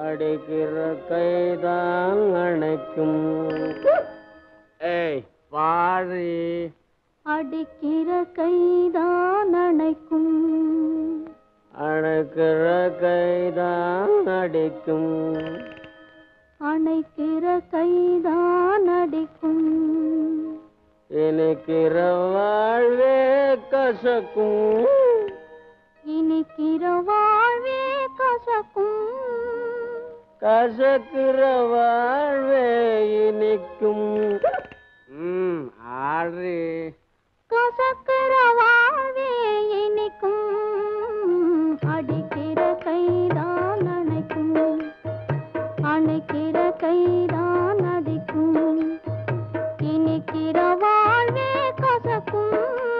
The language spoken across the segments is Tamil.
அடிக்கிற கைதான் அணைக்கும். ஏய் பாரு அடிக்கிற கைதான் அணைக்கும். அணைக்கிற கைதான் அடிக்கும். அணைக்கிற கைதான் அடிக்கும். இனிக்கிற வாழ்வே கசக்கும். இனிக்கிற வாழ்வே கசக்கும். கசக்கிற வாழ்வே இனிக்கும். ம் ஆறு கசக்கிற வாழ்வே இனிக்கும். அடிக்கிற கைதான் அணைக்கும் அணைக்கிற கைதான் அடிக்கும் இனிக்கிற வாழ்வே கசக்கும்.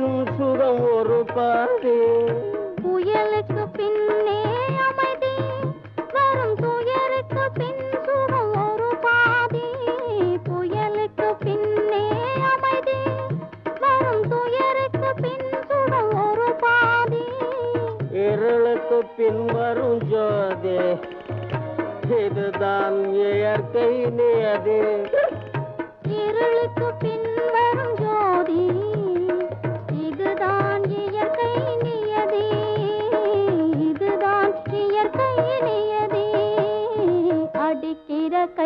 பின் சுகம் ஒரு பாதி. புயலுக்கு பின்னே அமைதி வரும் துயருக்கு பின் சுகம் ஒரு பாதி. புயலுக்கு பின்னே அமைதி வரும் துயருக்கு பின் சுகம் ஒரு பாதி. இருளுக்கு பின் வரும் ஜோதி இதுதான் இயற்கை நியதி. இருளுக்கு பின்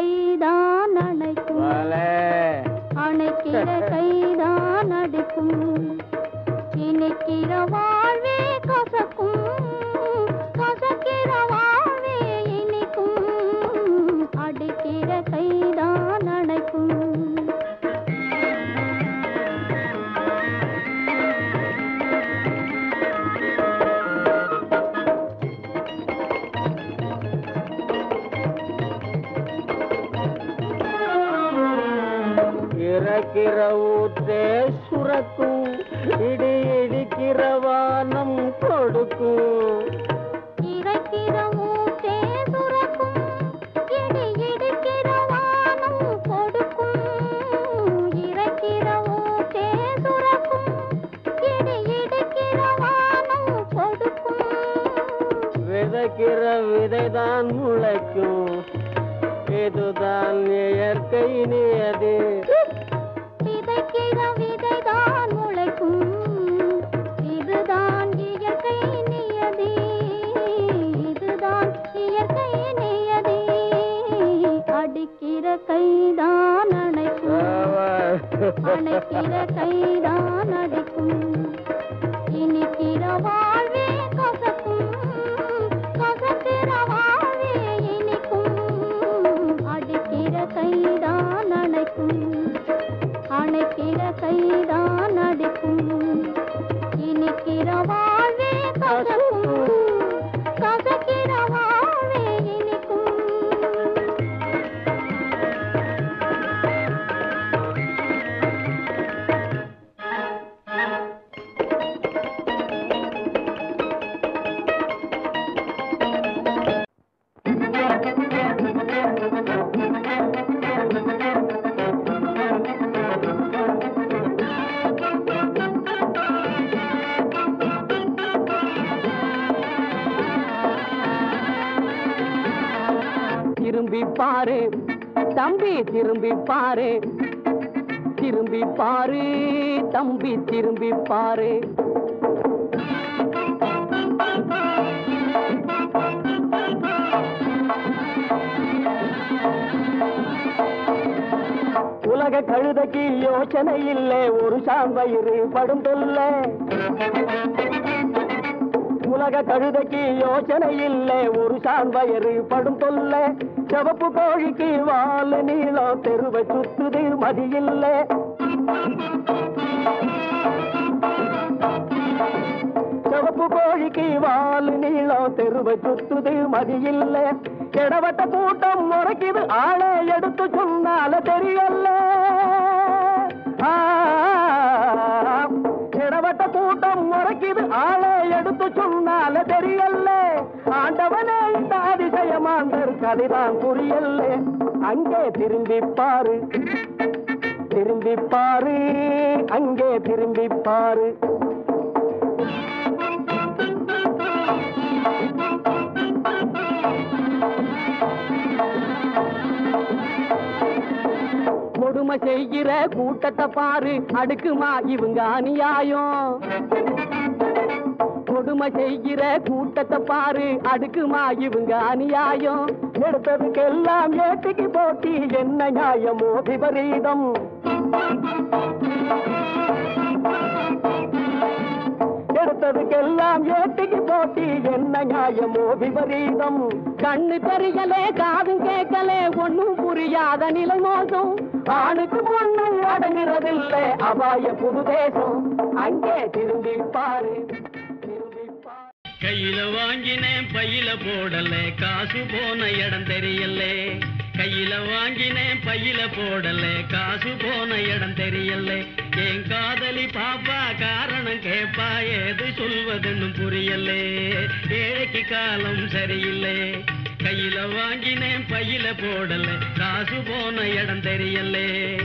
கைதான் அணைக்கும். அணைக்கிற கைதான் அடிக்கும். இனிக்கிற இறக்கிற ஊற்றே சுரக்கும். இடி இடிக்கிற வானம் கொடுக்கும். இறைக்கிற ஊற்றே சுரக்கும். இடி இடிக்கிற வானம் கொடுக்கும். இறைக்கிற ஊற்றே சுரக்கும். இடி இடிக்கிற வானம் கொடுக்கும். விதைக்கிற விதைதான் முளைக்கும். இதுதான் இயற்கை நியதி? அணைக்கிற கைதான் பாரு. திரும்பி பாரு தம்பி திரும்பி பாரு. உலக கழுதைக்கு யோசனை இல்லை ஒரு சாம்பயிறு படும் தொல்ல. உலக கழுதைக்கு யோசனை இல்லை ஒரு சாம்பயிறு படும் தொல்ல. சிவப்பு கோழிக்கு வா நீளம் தெருவை சுத்துது மதியில்ல. சிவப்பு கோழிக்கு வால் நீளம் தெருவை சுத்துது மதியில்ல. இடவட்ட கூட்டம் முறைக்குது ஆளை எடுத்து சொன்னால தெரியல ஆ உள்ளம் முறைக்குது ஆளை எடுத்து சொன்னால தெரியல்ல. ஆண்டவனே இந்த அதிசயமாந்தர் கதைதான் புரியல அங்கே திரும்பி பாரு திரும்பி பாரு அங்கே திரும்பி பாரு கொடுமை செய்கிற கூட்டத்தை பாரு. அடுக்குமா இவங்க அநியாயம். கொடுமை செய்கிற கூட்டத்தை பாரு. அடுக்குமா இவங்க அநியாயம். எடுத்ததுக்கெல்லாம் ஏட்டுக்கு போட்டி என்ன நியாயமோ விபரீதம். எடுத்ததுக்கெல்லாம் ஏட்டிக்கு போட்டி என்ன நியாயமோ விபரீதம். கண்ணு தெரியலே காதும் கேட்கலே ஒண்ணும் புரியாத நிலை மோசம் ஆணுக்கு பொண்ணு அடங்குறதில்லை அபாய புது தேசம் அங்கே திரும்பி பாரு கையில வாங்கினேன் பையில போடல காசு போன இடம் தெரியலே. கையில வாங்கினேன் பையில போடல. காசு போன இடம் தெரியல. என் காதலி பாப்பா காரணம் கேப்பா. ஏது சொல்வதுன்னு புரியல. ஏழைக்கு காலம் சரியில்லை. கையில வாங்கினேன் பையில போடல. காசு போன இடம் தெரியலே.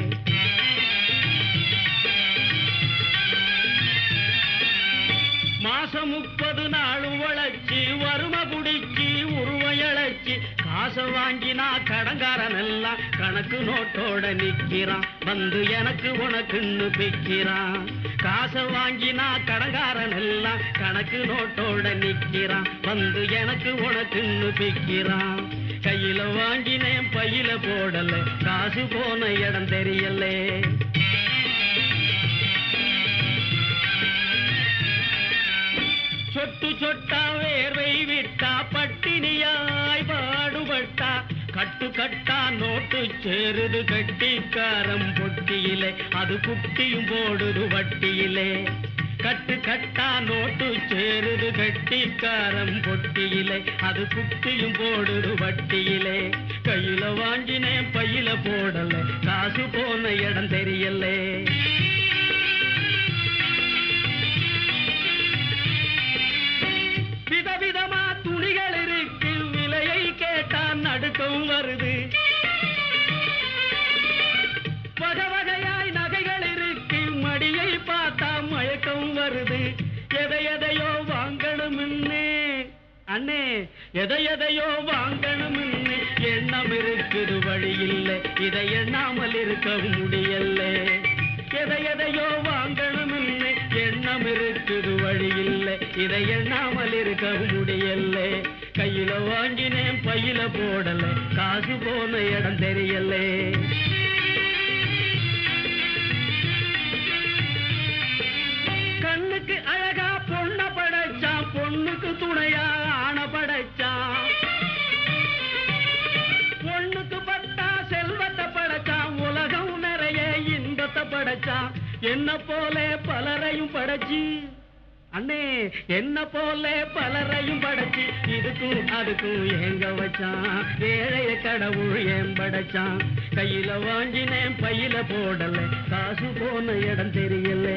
மாசம் முப்பது நாள் வளர்ச்சி வறுமை குடிச்சு இழைச்சி காசை வாங்கினா கடங்காரன் எல்லாம் கணக்கு நோட்டோட நிக்கிறான். வந்து எனக்கு உனக்குன்னு பிக்கிறான். காசை வாங்கினா கடங்காரன் எல்லாம் கணக்கு நோட்டோட நிக்கிறான். வந்து எனக்கு உனக்குன்னு பிக்கிறான். கையில வாங்கினேன் பையில போடல காசு போன இடம் தெரியலே. சொட்டு சொட்டா வேர்வை விட்டா பட்டினியாய் பாடுபட்டா. கட்டு கட்டா நோட்டு சேருது கட்டிக்காரம் பொட்டியிலே. அது குட்டியும் போடுது வட்டியிலே. கட்டு கட்டா நோட்டு சேருது கட்டிக்காரம் பொட்டியிலே. அது குட்டியும் போடுது வட்டியிலே. கையில வாங்கினேன் பையில போடல. காசு போன இடம் தெரியலே. நடுக்கம் வருது. வகை வகையாய் நகைகள் இருக்கு மடியை பார்த்தா மயக்கம் வருது. எதை எதையோ வாங்கணும்னு. அண்ணே எதை எதையோ வாங்கணும்னு. எண்ணம் இருக்குது வழி இல்லை. இதை எண்ணாமல் இருக்க முடியல. எதை எதையோ வாங்கணும்னு. எண்ணம் இருக்குது வழி இல்லை. இதை எண்ணாமல் இருக்க முடியல. கையில வாங்கினேன் பையில போடல. காசு போன இடம் தெரியலே. கண்ணுக்கு அழகா பொண்ண படைச்சா பொண்ணுக்கு துணையா ஆண படைச்சா. பொண்ணுக்கு பட்டா செல்வத்தை படைச்சா உலகம் நிறைய இன்பத்தை படைச்சா. என்ன போல பலரையும் படைச்சு. அண்ணே என்ன போல பலரையும் படைச்சு இதுக்கும் அதுக்கும் எங்க வச்சான்? ஏழைய கடவுள் ஏன் படைச்சான்? கையில வாங்கினேன் பையில போடல. காசு போன இடம் தெரியல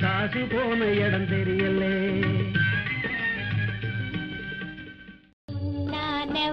காசு போன இடம் தெரியல. நான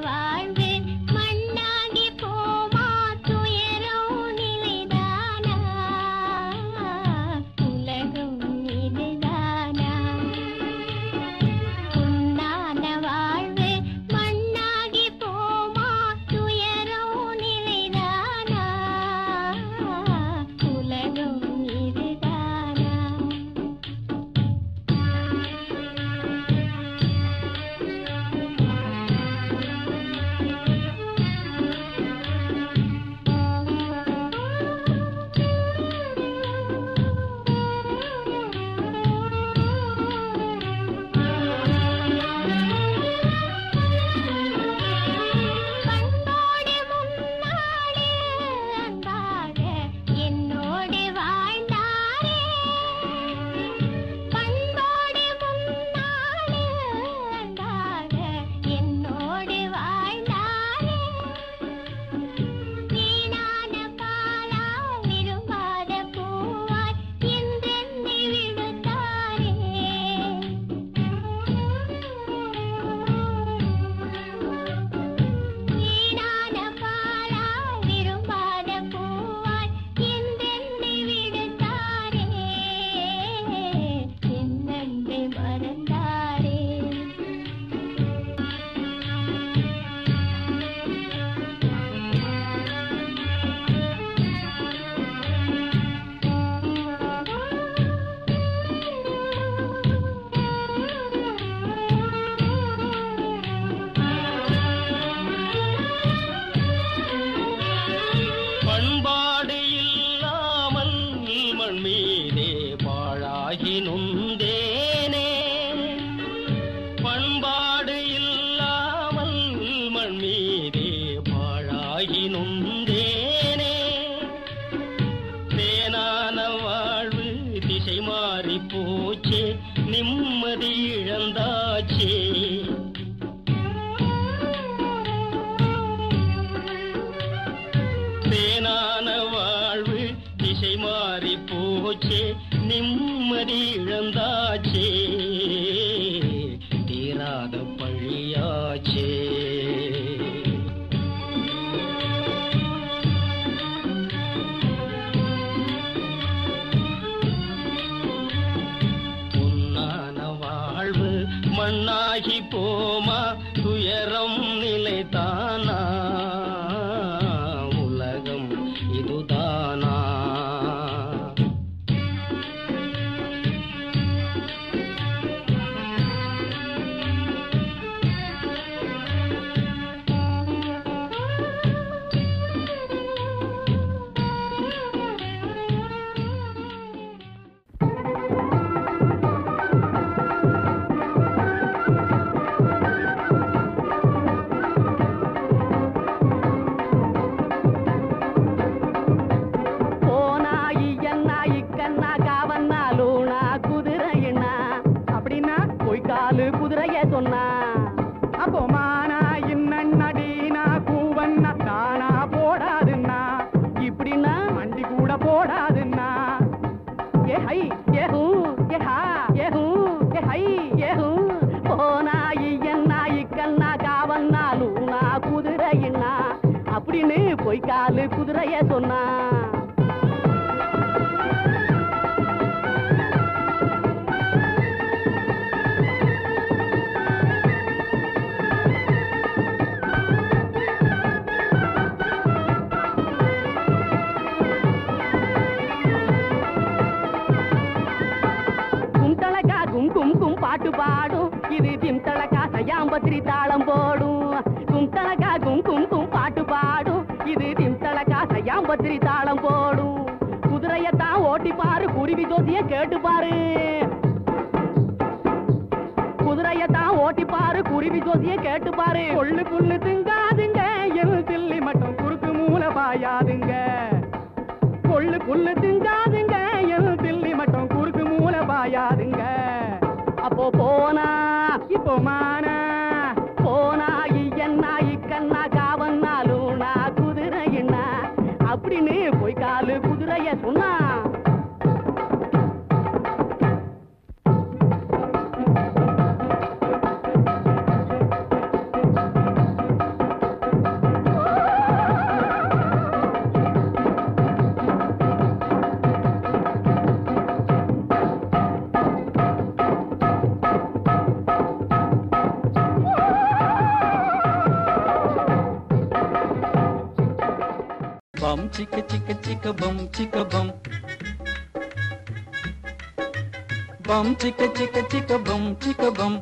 பம் சிக்க சிக்க சிக்க பம் சிக்க பம்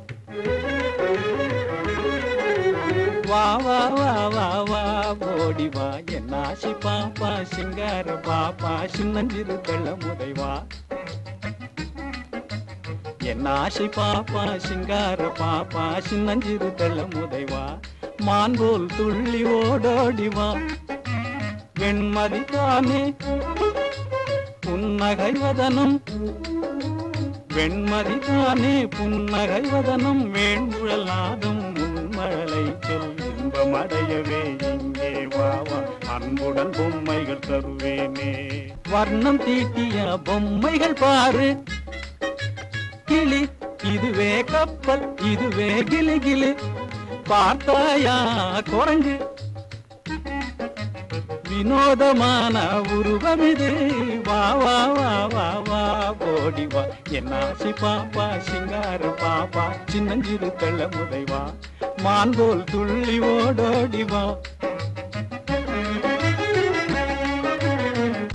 வா வா வா வா வா ஓடி வா என் ஆசி பாப்பா சிங்கார பாப்பா சின்னஞ்சிறு கள்ள முதைவா என் ஆசை பாப்பா சிங்கார பாப்பா சின்னஞ்சிறு தள்ள முதைவா மான் போல் துள்ளி ஓடோடிவா வெண்மதி தானே புன்னகை வெண்மதிதானே வெண்மதி தானே புன்னகை வதனம் வேண்குழல் நாதம் முன்மழலை சொல் இன்பமடையவே இங்கே வாவா அன்புடன் பொம்மைகள் தருவேனே. வர்ணம் தீட்டிய பொம்மைகள் பாரு. கிளி இதுவே கப்பல் இதுவே கிளி கிளி. பார்த்தாயா குரங்கு வினோதமான உருவமிது. வா வா வா வா வா ஓடி வா. என் ஆசை பாப்பா சிங்கார பாப்பா சின்னஞ்சிறு தள்ள முதைவா மான்போல் துள்ளி ஓடோடி வா.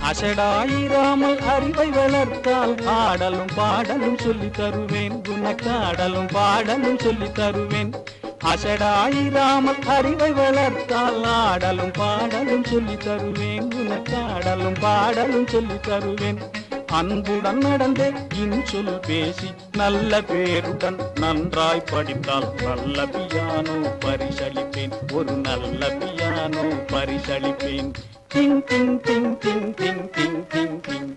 அசடாயிராமல் அறிவை வளர்த்தால் ஆடலும் பாடலும் சொல்லி தருவேன். உனக்கு ஆடலும் பாடலும் சொல்லி தருவேன். அசடாயிராமல் அறிவை வளர்த்தால் ஆடலும் பாடலும் சொல்லி தருவேன். உனக்கு ஆடலும் பாடலும் சொல்லி தருவேன். அன்புடன் நடந்தே இன்சொல் பேசி நல்ல பேருடன் நன்றாய் படித்தால் நல்ல பியானோ பரிசளிப்பேன். ஒரு நல்ல பியானோ பரிசளிப்பேன். திங் திங் திங் திங் திங் திங் டிங் டிங்.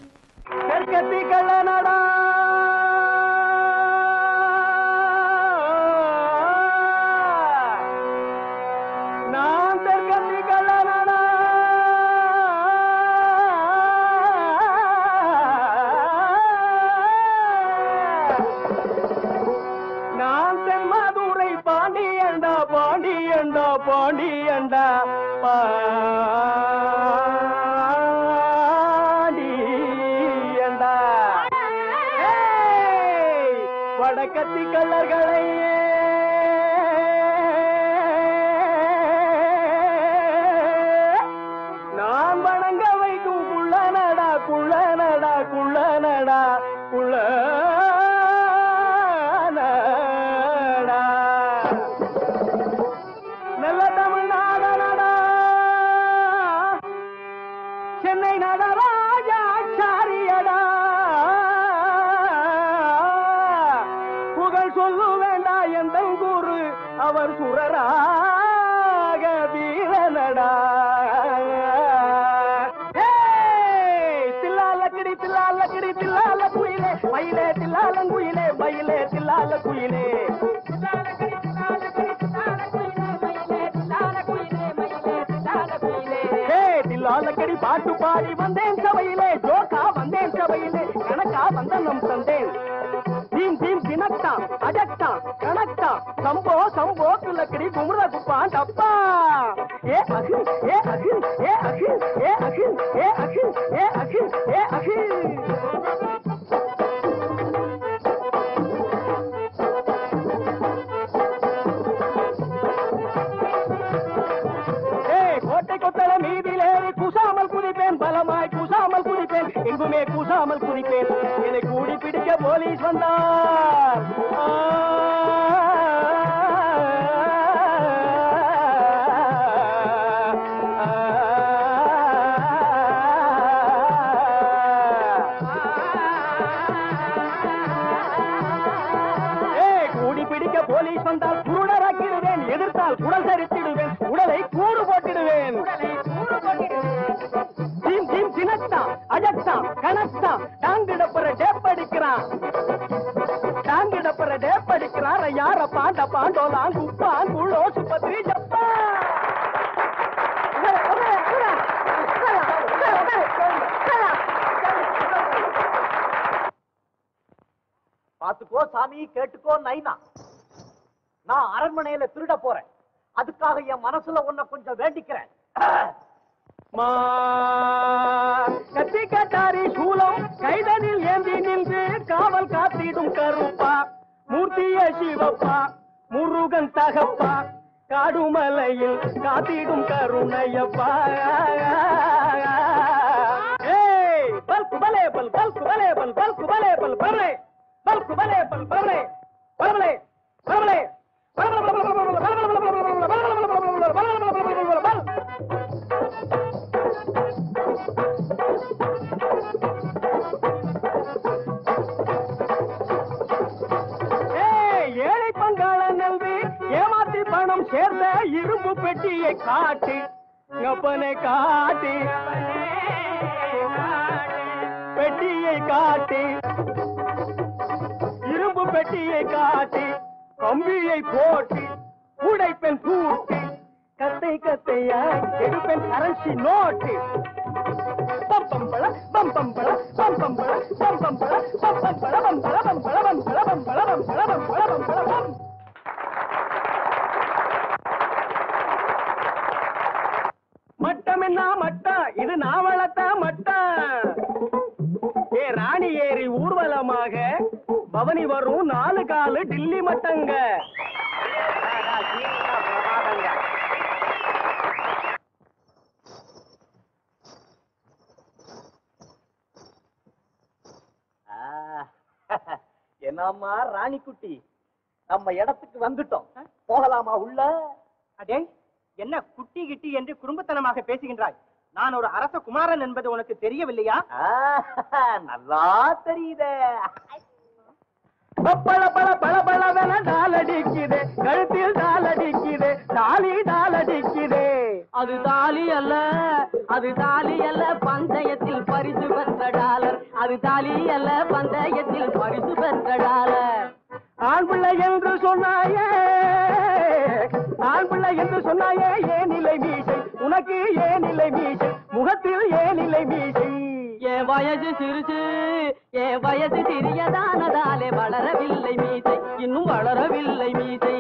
அவர் சுரராக வீரனடா. தில்லாலக்கடி தில்லாலக்கடி தில்லால குயிலே. மயிலே தில்லாலங்குயிலே மயிலே தில்லால குயிலே. தில்லாலக்கடி பாட்டு பாடி வந்தேன் சபையிலே. ஜோக்கா வந்தேன் சபையிலே. கணக்கா வந்த நம் தந்தேன். தீம் தீம் தினக்டா அஜக்டா கணக்டா சம்போ சம்போ துலக்கடி குமுற குப்பான் டப்பா. ஏ அகில் ஏ அகில் ஏ அகில் ஏ அகில் ஏ அகில் ஏ அகில் ஏ அகில். குசாமல் குதிப்பேன் பலமாய் குசாமல் குதிப்பேன் எங்குமே குசாமல் குதிப்பேன். என்னை கூடி பிடிக்க போலீஸ் வந்தான் மா கத்தி கட்டாரி சூலம் கைதனில் ஏந்தி நின்று காவல் காத்திடும் கருப்பா மூர்த்திய சிவப்பா முருகன் தகப்பா காடுமலையில் காத்திடும் கருணையப்பா ஏய் பல்கு பலே பல் பல்கு பலே பல் பல்கு பலே பல் பரலே பல்கு பலே பல் பரலே பரலே பரலே பரவல காட்டியை காட்டி கப்பனை காட்டி? பெட்டியை காட்டி. இரும்பு பெட்டியை காட்டி கம்பியை போட்டி உடைப்பெண் பூட்டி. கத்தை கத்தையா எடுப்பெண் அரசி நோட்டி. பம்பம்பள பம்பம்பள நம்ம இடத்துக்கு வந்துட்டோம். போகலாமா உள்ள? அடே என்ன குட்டி கிட்டி என்று குடும்பத்தனமாக பேசுகின்றாய்? நான் ஒரு அரச குமாரன் என்பது உனக்கு தெரியவில்லையா? நல்லா தெரியுதே. பல பல பல பலவென டாலடிக்குது கழுத்தில் டாலடிக்குது தாலி டாலடிக்குது அது தாலி அல்ல அது தாலி அல்ல பந்தயத்தில் பரிசு பெற்ற டாலர். அது தாலி அல்ல பந்தயத்தில் பரிசு பெற்ற டாலர். ஆண் பிள்ளை என்று சொன்னாயே. ஆண் பிள்ளை என்று சொன்னாயே ஏன் நிலை மீசை உனக்கு ஏன் நிலை மீசை முகத்தில் ஏன் நிலை மீசை. என் வயசு சிறுசு என் வயசு சிறியதானதாலே வளரவில்லை மீசை இன்னும் வளரவில்லை மீசை.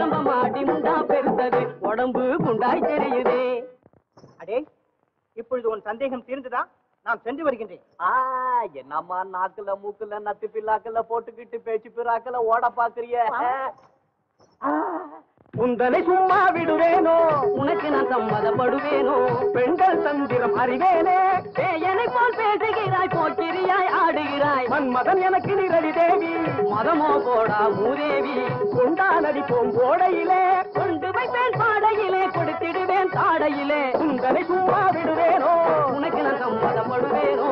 எலும்ப மாடி முண்டா பெருத்தது உடம்பு குண்டாய் தெரியுதே. அடே இப்பொழுது உன் சந்தேகம் தீர்ந்துதான் நான் சென்று வருகின்றேன். ஆ என்னம்மா நாக்குல மூக்குல நத்து பில்லாக்குல போட்டுக்கிட்டு பேச்சு பிறாக்கல ஓட பாக்குறிய? உந்தனை சும்மா விடுவேனோ? உனக்கு நான் சம்மதப்படுவேனோ? பெண்கள் தந்திரம் அறிவேனே. என்னை போல் பேசுகிறாய் போக்கிறியாய் ஆடுகிறாய் மன்மதன் எனக்கு நிரடி தேவி. மதமோ போடா மூதேவி. கொண்டா நடிப்போம் ஓடையிலே கொண்டு வைப்பேன் பாடையிலே கொடுத்திடுவேன் தாடையிலே. உந்தனை சும்மா விடுவேனோ? உனக்கு நான் சம்மதப்படுவேனோ.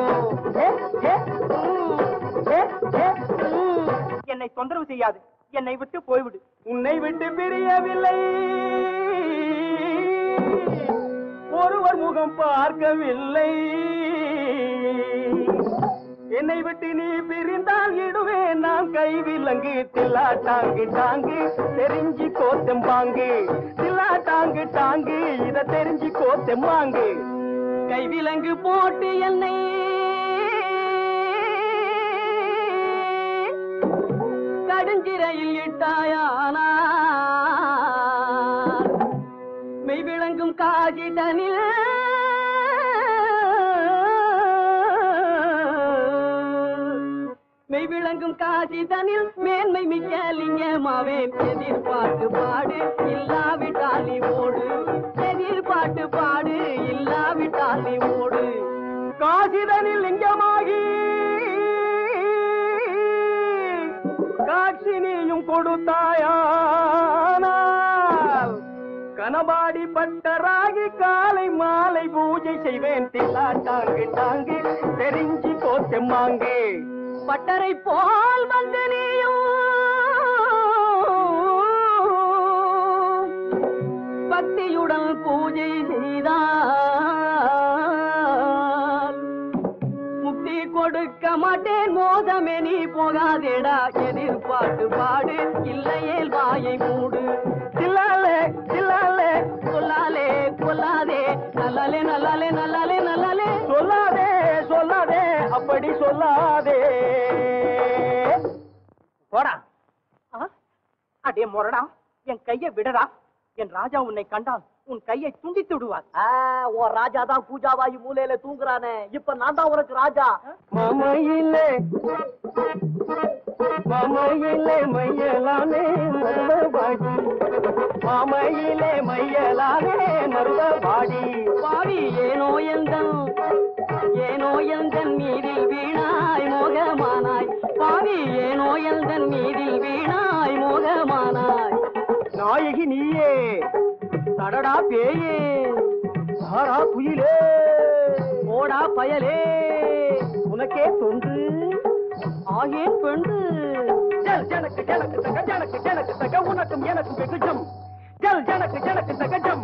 என்னை தொந்தரவு செய்யாது. என்னை விட்டு போய்விடு. உன்னை விட்டு பிரியவில்லை. ஒருவர் முகம் பார்க்கவில்லை. என்னை விட்டு நீ பிரிந்தால் இடுவேன் நான் கை விலங்கு தில்லா டாங்கு டாங்கு. தெரிஞ்சு கோத்தெம்பாங்கு தில்லா டாங்கு டாங்கு. இத தெரிஞ்சு கோத்தெம்பாங்கு கைவிலங்கு போட்டு என்னை. கடுஞ்சிறையில் இட்டாயானா. மெய் விளங்கும் காஜிதனில் மெய் விளங்கும் காசிதனில் மேன்மை மிக்க லிங்கமாவேன் எதிர்பார்த்து பாடு இல்லாவிட்டாலி நீ ஓடு. எதிர்பார்த்து பாடு இல்லாவிட்டாலி ஓடு. காசிதனில் லிங்கமாகி காட்சி நீயும் கொடுத்தாயானால் கனபாடி பட்டராகி காலை மாலை பூஜை செய்வேன் தில்லா டாங்கு டாங்கு தெரிஞ்சு கோத்தெம்மாங்கே. பட்டரை போல் வந்து நீயும். பக்தியுடன் பூஜை செய்தால் முக்தி கொடுக்க மாட்டேன் மோதமே நீ போகாதேடா. எதிர்பாட்டு பாடு இல்லையேல் வாயை மூடு. சில்லாலே சில்லாலே சொல்லாலே கொல்லாதே நல்லாலே நல்லாலே சொல்லாதே. போடா? அடே முரடா என் கையை விடடா. என் ராஜா உன்னை கண்டால் உன் கையை துண்டித்து விடுவார். உன் ராஜா தான் பூஜாவாயி மூலையில தூங்குறானே. இப்ப நான் தான் உனக்கு ராஜா. மாமையிலே மாமையிலே மையலானே மருதபாடி மாமையிலே மையலானே மருதபாடி பாவி ஏனோ எந்தன் ஏனோ எந்தன் மீதில் வீணாய் மோகமானாய்? பாவி ஏனோ எந்தன் மீதில் வீணாய் மோகமானாய்? நாயகி நீயே தடடா பேயே சாரா குயிலே ஓடா பயலே உனக்கே தொண்டு ஆகேன் பெண்டு. ஜல் ஜனக்கு ஜனக்கு தக ஜனக்கு ஜனக்கு தக உனக்கும் எனக்கும் வெகுஜம். ஜல் ஜனக்கு ஜனக்கு தகஜம்.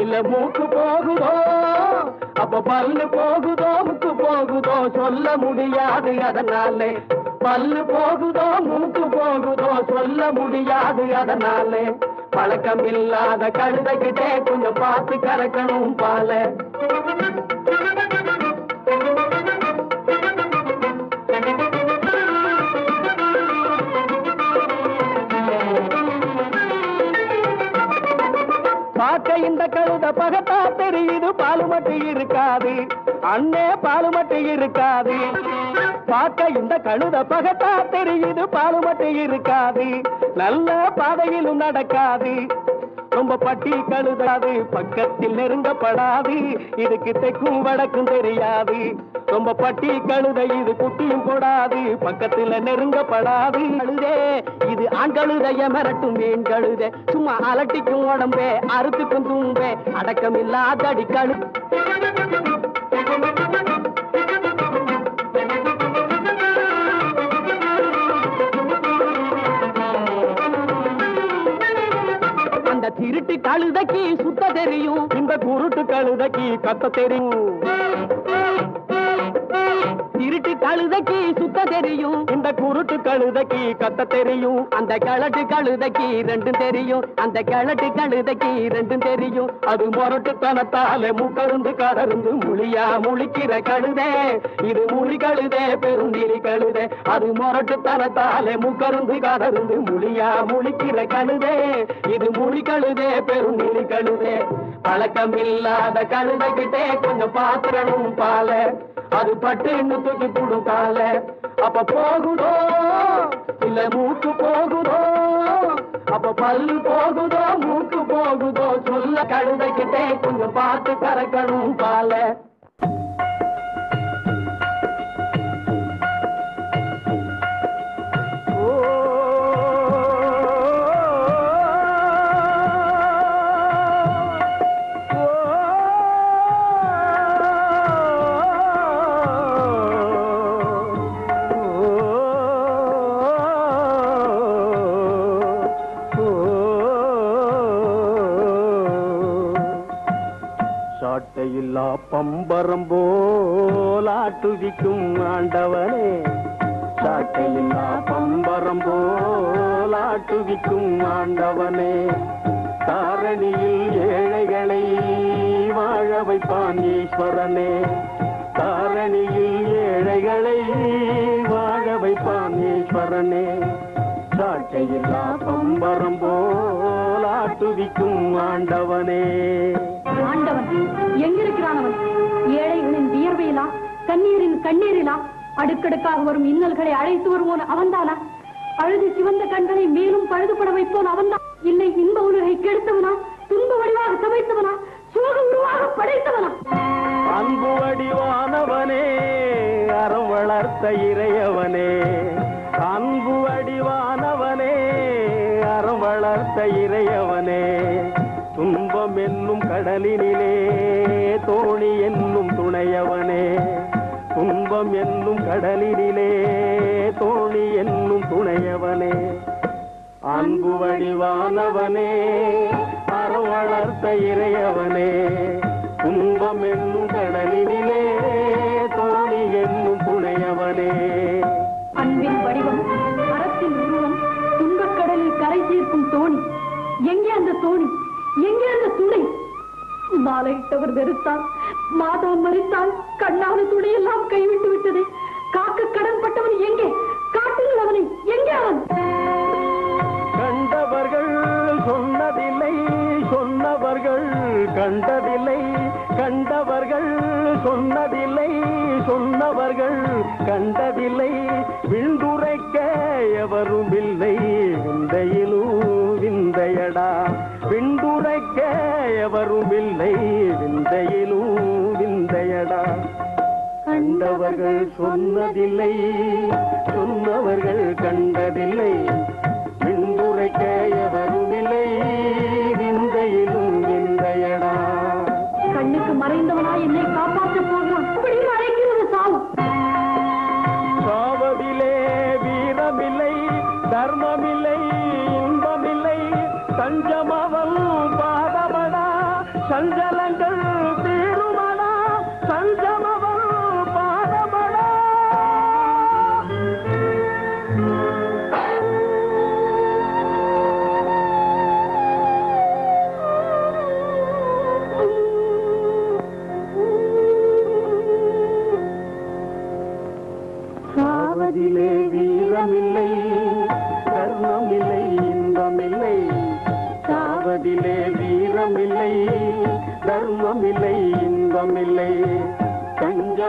இல்ல மூக்கு போகுதோ? அப்ப பல்லு போகுதோ? மூக்கு போகுதோ? சொல்ல முடியாது அதனாலே. பல்லு போகுதோ? மூக்கு போகுதோ? சொல்ல முடியாது அதனாலே. பழக்கம் இல்லாத கழுதைகிட்டே கொஞ்சம் பார்த்து கறக்கணும் பால. இந்த கழுத பகத்தா தெரியுது பாலு இருக்காது. அண்ணே பாலு இருக்காது. பார்க்க இந்த கழுத பகத்தா தெரியுது பாலு மட்டும் இருக்காது. நல்ல பாதையிலும் நடக்காது. ரொம்ப பட்டி கழுதாது பக்கத்தில் நெருங்கப்படாது. இதுக்கு தெக்கும் வடக்கும் தெரியாது. ரொம்ப பட்டி கழுதை இது குட்டியும் போடாது. பக்கத்துல நெருங்கப்படாது. கழுதே இது ஆண் கழுதைய மிரட்டும் மீன் கழுதே? சும்மா அலட்டிக்கும் உடம்பே அறுத்துக்கும் தும்பே. அடக்கம் இல்லாதடி கழு திருட்டு கழுதைக்கு சுத்த தெரியும். இந்த குருட்டு கழுதைக்கு கத்த தெரியும். திருட்டு கழுதைக்கு சுத்த தெரியும். இந்த குருட்டு கழுதைக்கு கத்த தெரியும். அந்த கிழட்டு கழுதைக்கு ரெண்டும் தெரியும். அந்த கிழட்டு கழுதைக்கு ரெண்டும் தெரியும். அது முரட்டுத்தனத்தால முக்கருந்து கடருந்து முழியா முழிக்கிற கழுதே. இது முழி கழுதே பெருந்திரி கழுதே. அது முரட்டுத்தனத்தால முக்கருந்து கடருந்து முழியா முழிக்கிற கழுதே. இது முழி கழுதே பெருந்திரி கழுதே. பழக்கம் இல்லாத கழுதைகிட்டே கொஞ்சம் பாத்திரணும் பால. அது பட்டுன்னு தூக்கி போடும் கால அப்ப போகுதோ? இல்ல மூக்கு போகுதோ? அப்ப பல்லு போகுதோ? மூக்கு போகுதோ? சொல்ல கழுதைக்கிட்டே கொஞ்சம் பார்த்து கறக்கணும் பால. போலாட்டுவிக்கும் ஆண்டவனே. ஆண்டவன் எங்கிருக்கிறான் அவன் ஏழைகளின் வியர்வையிலா கண்ணீரின் கண்ணீரிலா அடுக்கடுக்காக வரும் இன்னல்களை அழைத்து வருவோன் அவன்தானா? அழுது சிவந்த கண்களை மேலும் பழுதுபட வைப்போன் அவன்தான். கடலே துன்பம் என்னும் கடலினிலே தோணி என்னும் புனையவனே. அன்பின் வடிவம் அறத்தின் உருவம் துன்பக் கடலில் கரை தீர்க்கும் தோணி. எங்கே அந்த தோணி? எங்கே அந்த துணை மாலையிட்டவர் வெறுத்தார். மாதா மறித்தாள் கண்ணான துணையெல்லாம் கைவிட்டு விட்டது காக்க கடன் பட்டவன் எங்கே? காட்டுங்கள் அவனை எங்கே அவன்? கண்டவர்கள் கண்டதில்லை கண்டவர்கள் சொன்னதில்லை சொன்னவர்கள் கண்டதில்லை. விண்டுரைக்க எவரும் இல்லை விந்தையிலும் விந்தையடா. விண்டுரைக்க எவரும் இல்லை விந்தையிலும் விந்தையடா. கண்டவர்கள் சொன்னதில்லை சொன்னவர்கள் கண்டதில்லை. விண்டுரைக்க எவரும் இல்லை. கண்ணுக்கு மறைந்தவனா என்னை காப்பாற்றப் போகிறான். அப்படியும் அழைக்கிறது சாவு. சாவதிலே வீரமில்லை தர்மமில்லை இன்பமில்லை. சஞ்சமவல் பாதமடா சஞ்சல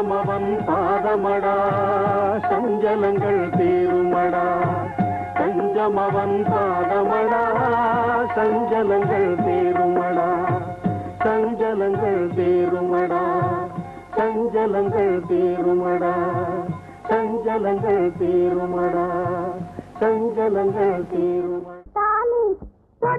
சஞ்சமவன் பாதமடா சஞ்சலங்கள் தீருமடா. சஞ்சமவன் பாதமடா சஞ்சலங்கள் தீருமடா. சஞ்சலங்கள் தீருமடா சஞ்சலங்கள் தீருமடா. சஞ்சலங்கள் தீருமடா சஞ்சலங்கள் தீருமடா.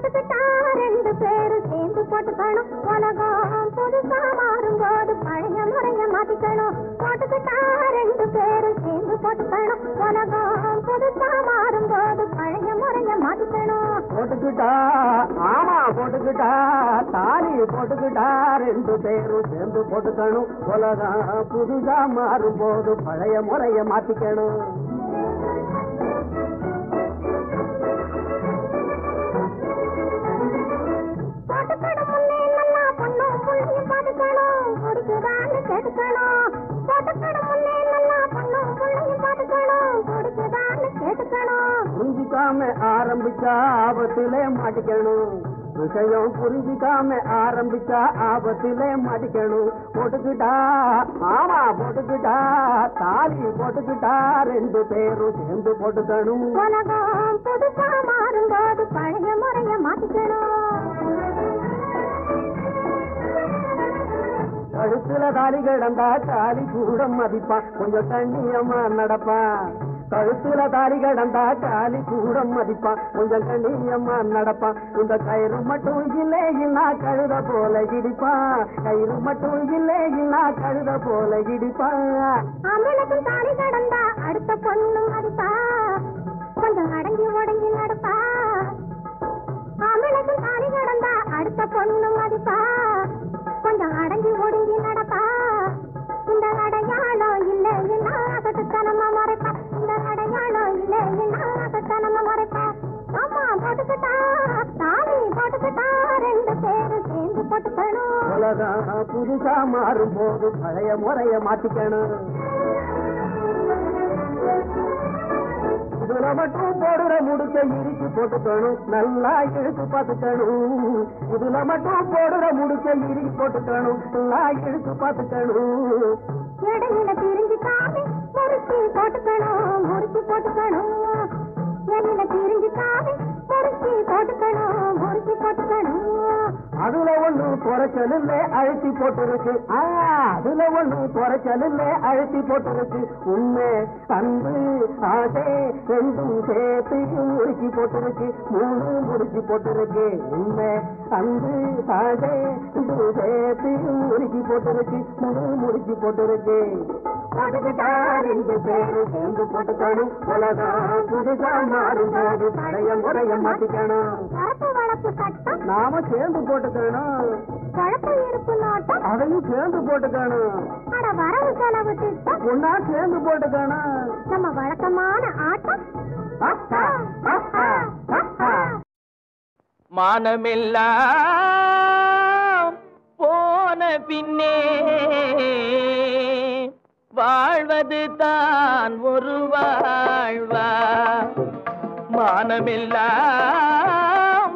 போட்டுக்கிட்டா ரெண்டு பேரும் சேர்ந்து போட்டுக்கணும். உலகம் புதுசா மாறும் போது பழைய முறைய மாத்திக்கணும். போட்டுக்கிட்டா ரெண்டு பேரும் சேர்ந்து போட்டுக்கணும். உலகம் புதுசா மாறும் போது பழைய முறைய மாத்திக்கணும். போட்டுக்கிட்டா ஆமா போட்டுக்கிட்டா தாலி போட்டுக்கிட்டா ரெண்டு பேரும் சேர்ந்து போட்டுக்கணும். உலகம் புதுசா மாறும் போது பழைய முறைய மாத்திக்கணும். புரிஞ்சுக்காம ஆரம்பிச்சா ஆபத்திலே மாட்டிக்கணும். விஷயம் புரிஞ்சுக்காம ஆரம்பிச்சா ஆபத்திலே மாட்டிக்கணும். போட்டுக்கிட்டா ஆமா போட்டுக்கிட்டா தாலி போட்டுக்கிட்டா ரெண்டு பேரும் சேர்ந்து போட்டுக்கணும். புதுசா மாறும்போது பழைய முறைய மாத்திக்கணும். கழுத்துல தாலி கிடந்தா தாலி கூட மதிப்பான். கொஞ்சம் கண்ணியமா நடப்பான். கழுத்துல தாலி கடந்தா காலி கூட மதிப்பான். கொஞ்சம் கண்ணியம்மா நடப்பான். இந்த கயிறு மட்டும் இல்லை இல்லா கழுத போல இடிப்பான். கயிறு மட்டும் இல்லை இல்லா கழுத போல இடிப்பான். அமிலக்கும் தாலி கடந்தா அடுத்த பொண்ணு மதிப்பா கொஞ்சம் அடங்கி உடங்கி நடப்பா. அமிலக்கும் தாலி கடந்தா அடுத்த பொண்ணு மதிப்பா கொஞ்சம் அடங்கி ஒடுங்கி நடப்பா. இந்த அடையாளம் இல்லை இல்லைன்னா அகட்டுத்தனமா மறைப்பா. இல்லைன்னா அகட்டுத்தனமா மறைப்பா ஆமா போட்டுக்கிட்டா தாலி போட்டுக்கிட்டா ரெண்டு பேரும் சேர்ந்து போட்டுக்கணும். உலகம் புதுசா மாறும் போது பழைய முறைய மாத்திக்கணும். இதுல மட்டும் போடுற முடிச்ச இறுக்கி போட்டுக்கணும். நல்லா இழுத்து பார்த்துக்கணும். இதுல மட்டும் போடுற முடிச்ச இறுக்கி போட்டுக்கணும். நல்லா இழுத்து பார்த்துக்கணும். இடையில பிரிஞ்சுக்காம முறுக்கி போட்டுக்கணும் முறுக்கி போட்டுக்கணும். என்ன தெரிஞ்சுக்காவே முறுக்கி போட்டுக்கணும் முறுக்கி போட்டுக்கணும். அதுல ஒண்ணு குறைச்சல் இல்ல அழுத்தி போட்டிருக்கு. அதுல ஒண்ணு குறைச்சல் இல்ல அழுத்தி போட்டிருக்கு. உண்மை அன்பு ஆசை ரெண்டும் சேர்த்து முறுக்கி போட்டிருக்கு. மூணு முடிச்சு போட்டிருக்கு. உண்மை அன்பு ஆசை ரெண்டும் சேர்த்து முறுக்கி போட்டிருக்கு. மூணு முடிச்சு போட்டிருக்கு. போட்டுக்கிட்டா ரெண்டு சேர்ந்து போட்டுக்கணும். உலகம் புதுசா மாறும் போது பழைய முறைய மாத்திக்கணும் வரப்பு வளப்பு சட்டம் நாம சேர்ந்து போட்டுக்கணும். குழப்ப இருப்பு நோட்டம். அதையும் சேர்ந்து போட்டுக்கணும். அட வரவு செலவு திட்டம். ஒன்னா சேர்ந்து போட்டுக்கணும். நம்ம வழக்கமான ஆட்டம். மானமெல்லாம் போன பின்னே வாழ்வது தான் ஒரு வாழ்வா. மானமெல்லாம்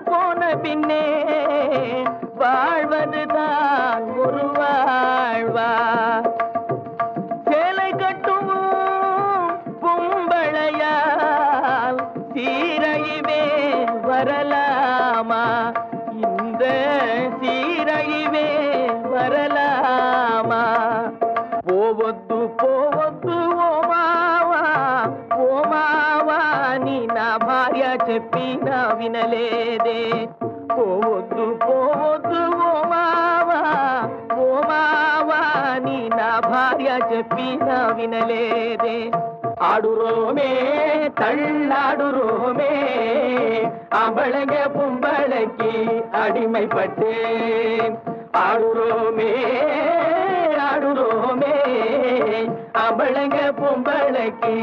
போன பின்னே வாழ்வதுதான் ஒரு வாழ்வா. వినలేదే పోవద్దు పోవద్దు ఓ మావా ఓ మావా నీ నా భార్య చెప్పినా వినలేదే ஆடுறோமே தள்ளாடுறோமே அவளங்க பொம்பளைக்கு அடிமைப்பட்டேன் ஆடுறோமே ஆடுறோமே அவளங்க பொம்பளைக்கு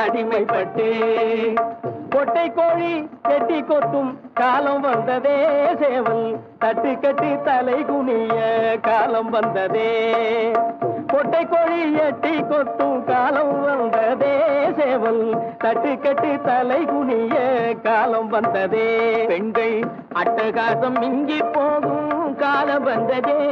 அடிமைப்பட்டேன் கொட்டை கோழி கெட்டி கொத்தும். காலம் வந்ததே சேவல். தட்டு கட்டி தலை குனிய காலம் வந்ததே. கொட்டை கோழி எட்டி கொத்தும். காலம் வந்ததே சேவல். தட்டு கட்டி தலை குனிய காலம் வந்ததே. பெண்கள் அட்டகாசம் இங்கி போகும். காலம் வந்ததே.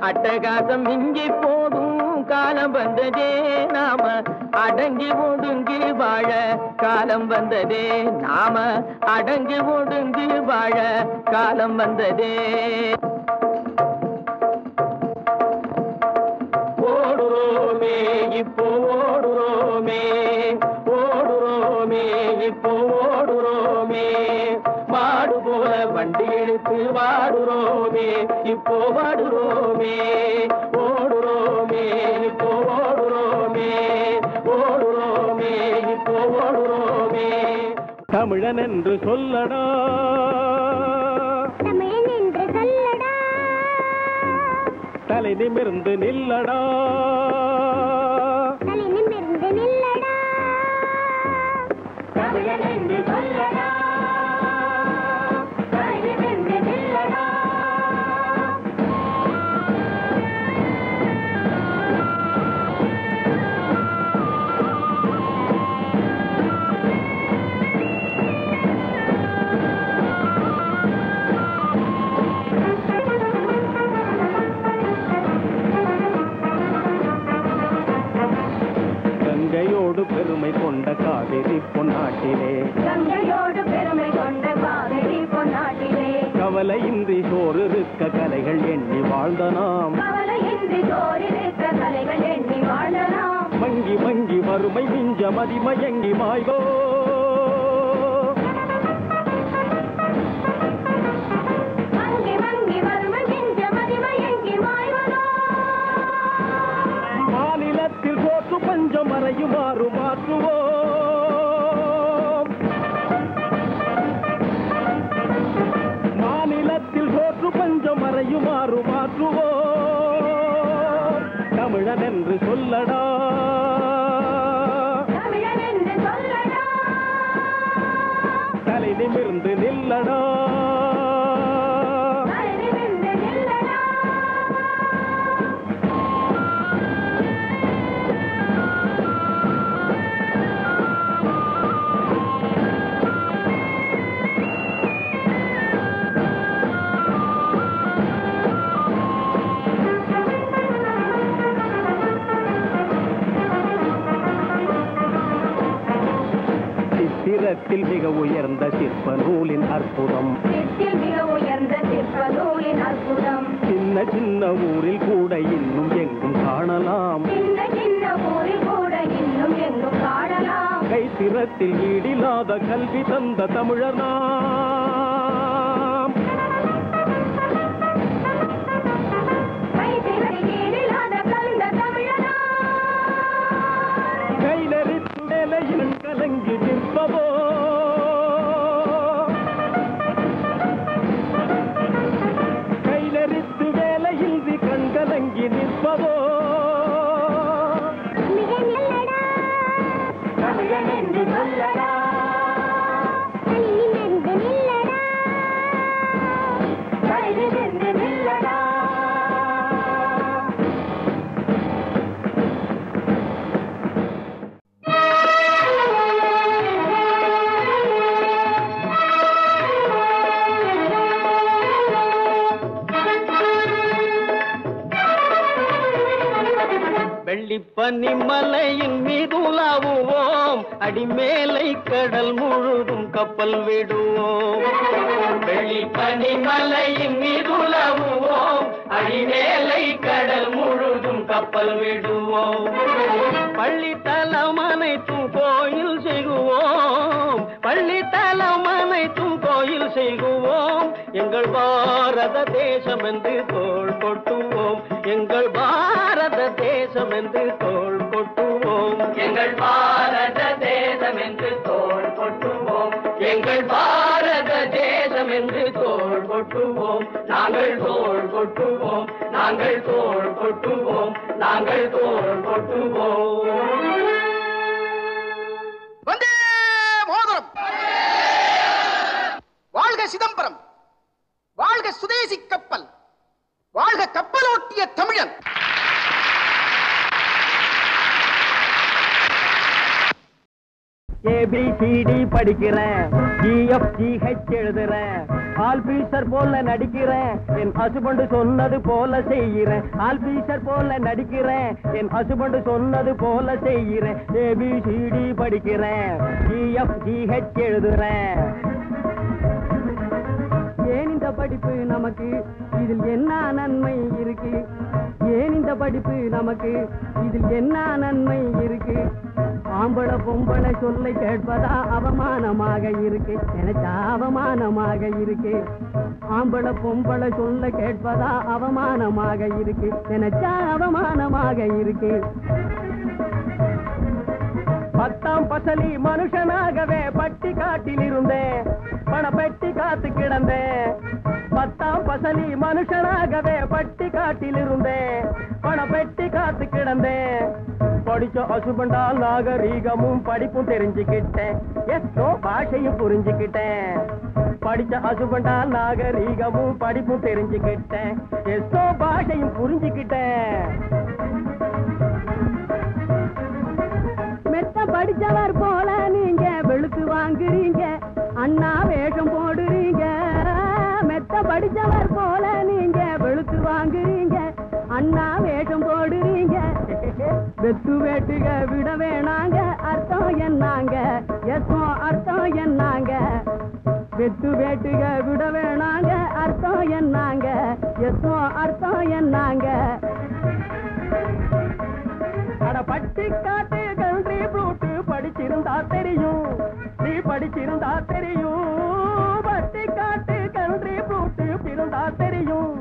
அட்டகாசம் இங்கி போகும். காலம் வந்ததே நாம. அடங்கி ஒடுங்கி வாழ காலம் வந்ததே நாம. அடங்கி ஒடுங்கி வாழ காலம் வந்ததே. ஓடுறோமே இப்போ ஓடுறோமே. ஓடுறோமே இப்போ ஓடுறோமே. மாடு போல வண்டி எடுத்து வாடுறோமே இப்போ வாடுறோமே. தமிழன் என்று சொல்லடா. தமிழன் என்று சொல்லடா. தலை நிமிர்ந்து நில்லடா. தலை நிமிர்ந்து நில்லடா. தமிழன் என்று பெருமை கொண்ட காவிரி பொன்னாட்டிலே. கங்கையோடு பெருமை கொண்ட காவிரி பொன்னாட்டிலே. கவலையின்றி சோறு இருக்க கலைகள் எண்ணி வாழ்ந்த நாம். கவலையின்றி கலைகள் எண்ணி வாழலாம் மங்கி மங்கி வறுமை மிஞ்ச மதிமயங்கி மாய்கோ. மங்கி வறுமை மிஞ்ச மதிமயங்கி மாய்வதோ மாநிலத்தில் போற்று பஞ்சம் மறையுமாறு தமிழன் என்று சொல்லடா. தலை நிமிர்ந்து நில்லடா. சின்ன ஊரில் கூட இன்னும் எங்கும் காணலாம். காணலாம். கைத்திறத்தில் ஈடில்லாத கல்வி தந்த தமிழர் நாம் ஏபிசிடி படிக்கிறேன். ஜிஎஃப்ஜிஹெச் எழுதுறேன். ஆல்பீசர் போல நடிக்கிறேன். என் ஹஸ்பண்ட் சொன்னது போல செய்கிறேன். ஆல்பீசர் போல நடிக்கிறேன். என் ஹஸ்பண்ட் சொன்னது போல செய்கிறேன். ஏபிசிடி படிக்கிறேன். ஜிஎஃப்ஜிஹெச் எழுதுறேன். ஏன் இந்த படிப்பு நமக்கு? இதில் என்ன நன்மை இருக்கு? ஏன் இந்த படிப்பு நமக்கு? இதில் என்ன நன்மை இருக்கு? ஆம்பளை பொம்பளை சொல்லை கேட்பதா அவமானமாக இருக்கு. நினைச்சா அவமானமாக இருக்கு. ஆம்பளை பொம்பளை சொல்ல கேட்பதா அவமானமாக இருக்கு. நினைச்சா அவமானமாக இருக்கு. பத்தாம் பசலி மனுஷனாகவே பட்டி காட்டில் இருந்தேன். பண பெட்டி காத்து கிடந்தேன். பத்தாம் பசலி மனுஷனாகவே பட்டி காட்டில் இருந்தேன். பணம் பெட்டி காத்து கிடந்தேன். படிச்ச அசுபண்டா நாகரீகமும் படிப்பும் தெரிஞ்சுக்கிட்டேன். எத்தோ பாஷையும் புரிஞ்சுக்கிட்டேன். படிச்ச அசுபண்டா நாகரீகமும் படிப்பும் தெரிஞ்சுக்கிட்டேன். எத்தோ பாஷையும் புரிஞ்சுக்கிட்டேன். மெத்த படிச்சவர் போல நீங்க வெளுத்து வாங்குறீங்க. அண்ணா வேஷம் போடுறீங்க. மெத்த படிச்சவர் போல நீங்க வெளுத்து வாங்குறீங்க. அண்ணா வெட்டு வேட்டுக விட வேணாங்க அர்த்தம் என்னாங்க? எத்தோ அர்த்தம் என்னாங்க? வெட்டு வேட்டுக விட வேணாங்க அர்த்தம் என்னாங்க? எத்தோ அர்த்தம் என்னாங்க? அட பட்டி காட்டு கல்வி ப்ளூட்டு படிச்சிருந்தா தெரியும் நீ படிச்சிருந்தா தெரியும். பட்டி காட்டு கல்வி ப்ளூட்டு பிறந்தா தெரியும்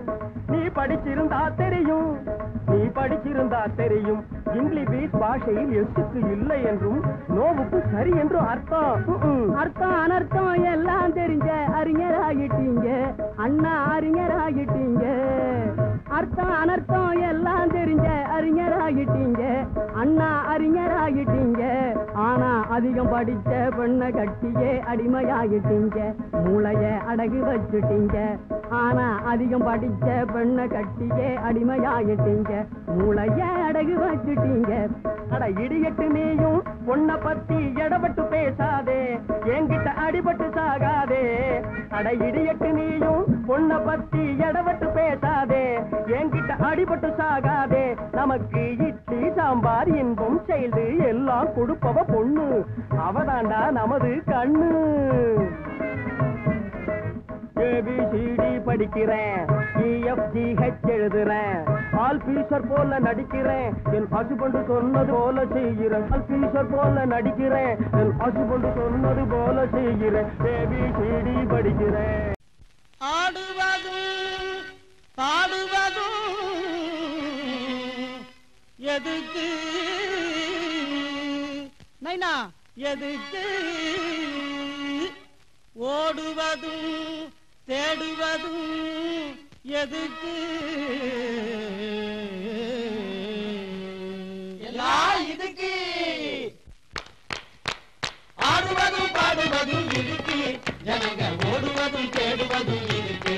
நீ படிச்சிருந்தா தெரியும். படிச்சிருந்தா தெரியும். இங்கிலீஷ் பாஷையில் எழுத்துக்கு இல்லை என்றும் நோவுக்கு சரி என்றும் அர்த்தம். அர்த்தம் அனர்த்தம் எல்லாம் தெரிஞ்ச அறிஞராகிட்டீங்க. அண்ணா அறிஞர் ஆகிட்டீங்க அர்த்தம் அனர்த்தம் எல்லாம் தெரிஞ்ச அறிஞராகிட்டீங்க. அண்ணா அறிஞர் ஆகிட்டீங்க ஆனா அதிகம் படிச்ச பெண்ண கட்டியே அடிமையாகிட்டீங்க. மூளைய அடகு வச்சுட்டீங்க. ஆனா அதிகம் படிச்ச பெண்ணை கட்டியே அடிமையாகிட்டீங்க. மூளைய அடகு வச்சுட்டீங்க. அட இடியட்டு நீயும் பொண்ண பத்தி எடப்பட்டு பேசாதே. என்கிட்ட அடிபட்டு சாகாதே. அட இடியட்டு நீயும் பொண்ண பத்தி எடப்பட்டு பேசாதே. என்கிட்ட அடிபட்டு சாகாதே. நமக்கு இட்லி சாம்பார் இன்பம் செய்து எல்லாம் கொடுப்பவ பொண்ணு. அவதாண்டா நமது கண்ணு. ஏபிசிடி படிக்கிறேன் இஎஃப்ஜிஹெச் எழுதுறேன். ஆல் பீசர் போல நடிக்கிறேன் என் ஹஸ்பண்ட் சொன்னது போல செய்கிறேன். ஆல் பீசர் போல நடிக்கிறேன் என் ஹஸ்பண்ட் சொன்னது போல செய்கிறேன். ஏபிசிடி படிக்கிறேன். ஆடுவதும் பாடுவதும் எதுக்கு? நைனா எதுக்கு? ஓடுவதும் தேடுவதும் எதுக்கு? எல்லாம் இதுக்கு. ஆடுவதும் பாடுவதும் இருக்கு ஜனங்க ஓடுவதும் தேடுவதும் இருக்கு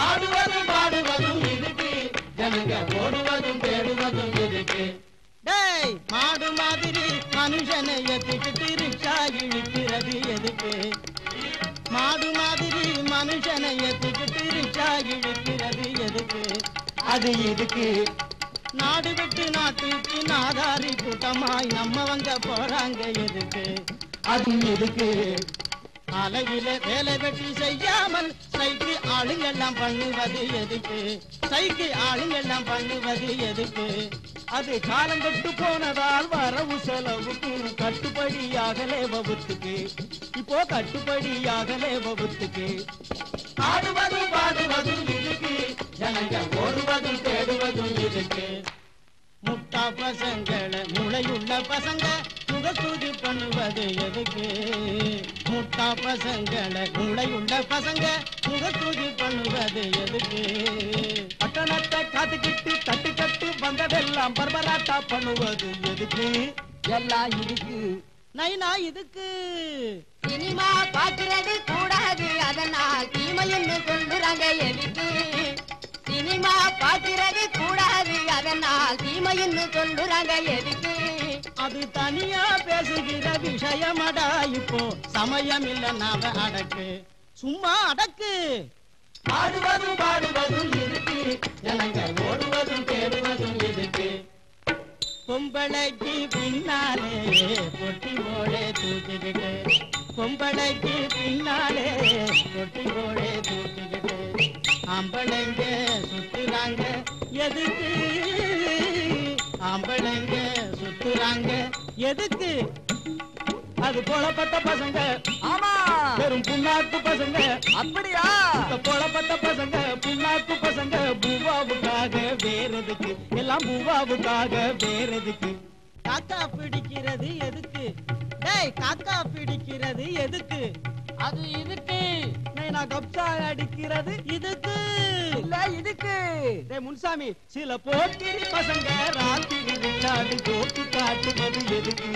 ஆடுவதும் பாடுவதும் இருக்கு ஜனங்க ஓடுவதும் தேடுவதும் டேய்! மாடு மாதிரி மனுஷனை எத்திக்கிட்டு ரிக்ஷா இழுக்கிறது எதுக்கு? மாடு மாதிரி மனுஷனை எத்திக்கிட்டு ரிக்ஷா இழுக்கிறது எதுக்கு? அது இதுக்கு நாடு விட்டு நாட்டுக்கு நாதாரி கூட்டமாய் நம்மவங்க போறாங்க எதுக்கு? அது எதுக்கு? அலையில வேலை வெட்டி செய்யாமல் சைக்கு ஆளுங்கெல்லாம் பண்ணுவது எதுக்கு? சைக்கு ஆளுங்கெல்லாம் பண்ணுவது எதுக்கு? அது காலம் கட்டு போனதால் வரவு செலவுக்கு கட்டுப்படியாகலே வகுத்துக்கு இப்போ கட்டுப்படியாகலே வகுத்துக்கு ஆடுவது பாடுவதும் இருக்கு ஜனங்க ஓடுவதும் தேடுவதும் இருக்கு முட்டா பசங்களை முளையுள்ள பசங்க முகசூதி பண்ணுவது எதுக்கு? முட்டா பசங்களை உண்ட பசங்க முகசூதி பண்ணுவது எதுக்கு? பட்டணத்தை காத்துக்கிட்டு தட்டு கட்டு வந்ததெல்லாம் பர்பராட்டா பண்ணுவது எதுக்கு? எல்லாம் இருக்கு நைனா இதுக்கு. சினிமா பாக்குறது கூடாது அதனால் தீமையுன்னு சொல்லுறாங்க எதுக்கு? சினிமா பாக்குறது கூடாது. அதனால் தீமைன்னு சொல்லுறாங்க எதுக்கு? அது தனியா பேசுகிற விஷயமடா இப்போ. சமயம் இல்ல நாம அடக்கு. சும்மா அடக்கு. ஆடுவதும் பாடுவதும் இருக்கு. ஜனங்க ஓடுவதும் தேடுவதும் இருக்கு. பொம்பளைக்கு பின்னாலே பொட்டி போலே தூக்கிக்கிட்டு. பொம்பளைக்கு பின்னாலே பொட்டி போலே தூக்கிக்கிட்டு. ஆம்பளைங்க சுத்துறாங்க. எதுக்கு? ஆம்பளைங்க சுத்துறாங்க. எதுக்கு? அது போலப்பட்ட பசங்க. ஆமா. வெறும் புண்ணாக்கு பசங்க. அப்படியா? போலப்பட்ட பசங்க புண்ணாக்கு பசங்க பூவாவுக்காக வேறதுக்கு. எல்லாம் பூவாவுக்காக வேறதுக்கு. காக்கா பிடிக்கிறது எதுக்கு? டேய் காக்கா பிடிக்கிறது எதுக்கு? அது இதுக்கு. நான் கப்சா அடிக்கிறது இதுக்கு. இல்ல இதுக்கு. டேய் முன்சாமி சில போக்கிரி பசங்க ராத்திரி விட்டாடி கோப்பி காட்டுவது எதுக்கு?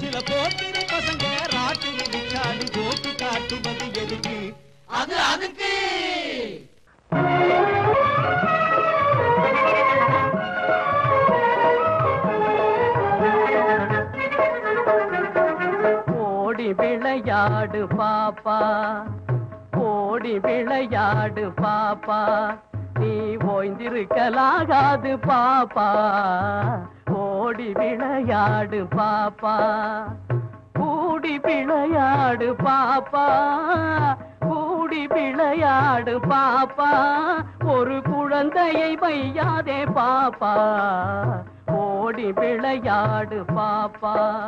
சில போக்கிரி பசங்க ராத்திரி விட்டாடி கோப்பி காட்டுவது எதுக்கு? அது அதுக்கு. விளையாடு பாப்பா. ஓடி விளையாடு பாப்பா. நீ ஓய்ந்திருக்கலாகாது பாப்பா. ஓடி விளையாடு பாப்பா. கூடி விளையாடு பாப்பா. கூடி விளையாடு பாப்பா. ஒரு குழந்தையை வையாதே பாப்பா. ஓடி விளையாடு பாப்பா.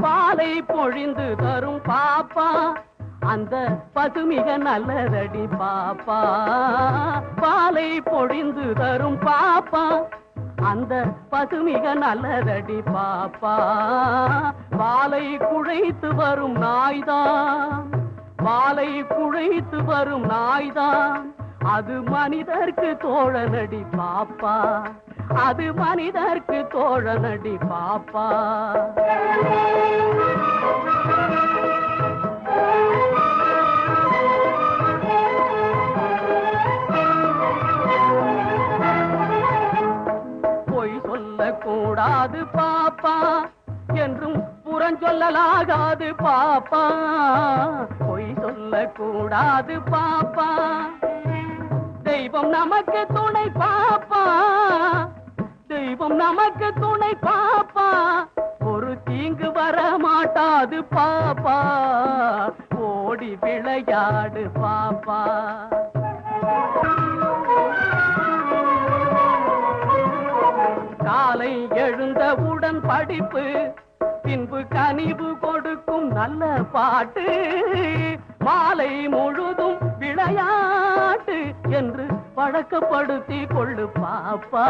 பாலை பொழிந்து தரும் பாப்பா அந்த பசுமிக நல்லதடி பாப்பா. பாலை பொழிந்து தரும் பாப்பா அந்த பசுமிக நல்லதடி பாப்பா. பாலை குழைத்து வரும் நாய்தான் பாலை குழைத்து வரும் நாய்தான். அது மனிதர்க்கு தோழனடி பாப்பா. அது மனிதர்க்கு தோழனடி பாப்பா. பொய் சொல்லக்கூடாது பாப்பா. என்றும் புறஞ்சொல்லலாகாது பாப்பா. பொய் சொல்லக்கூடாது பாப்பா. தெய்வம் நமக்கு துணை பாப்பா. தெய்வம் நமக்கு துணை பாப்பா. ஒரு தீங்கு வர மாட்டாது பாப்பா. ஓடி விளையாடு பாப்பா. காலை எழுந்தவுடன் படிப்பு பின்பு கனிவு கொடுக்கும் நல்ல பாட்டு மாலை முழுதும் விளையாட்டு. பழக்கப்படுத்தி கொள்ளு பாப்பா.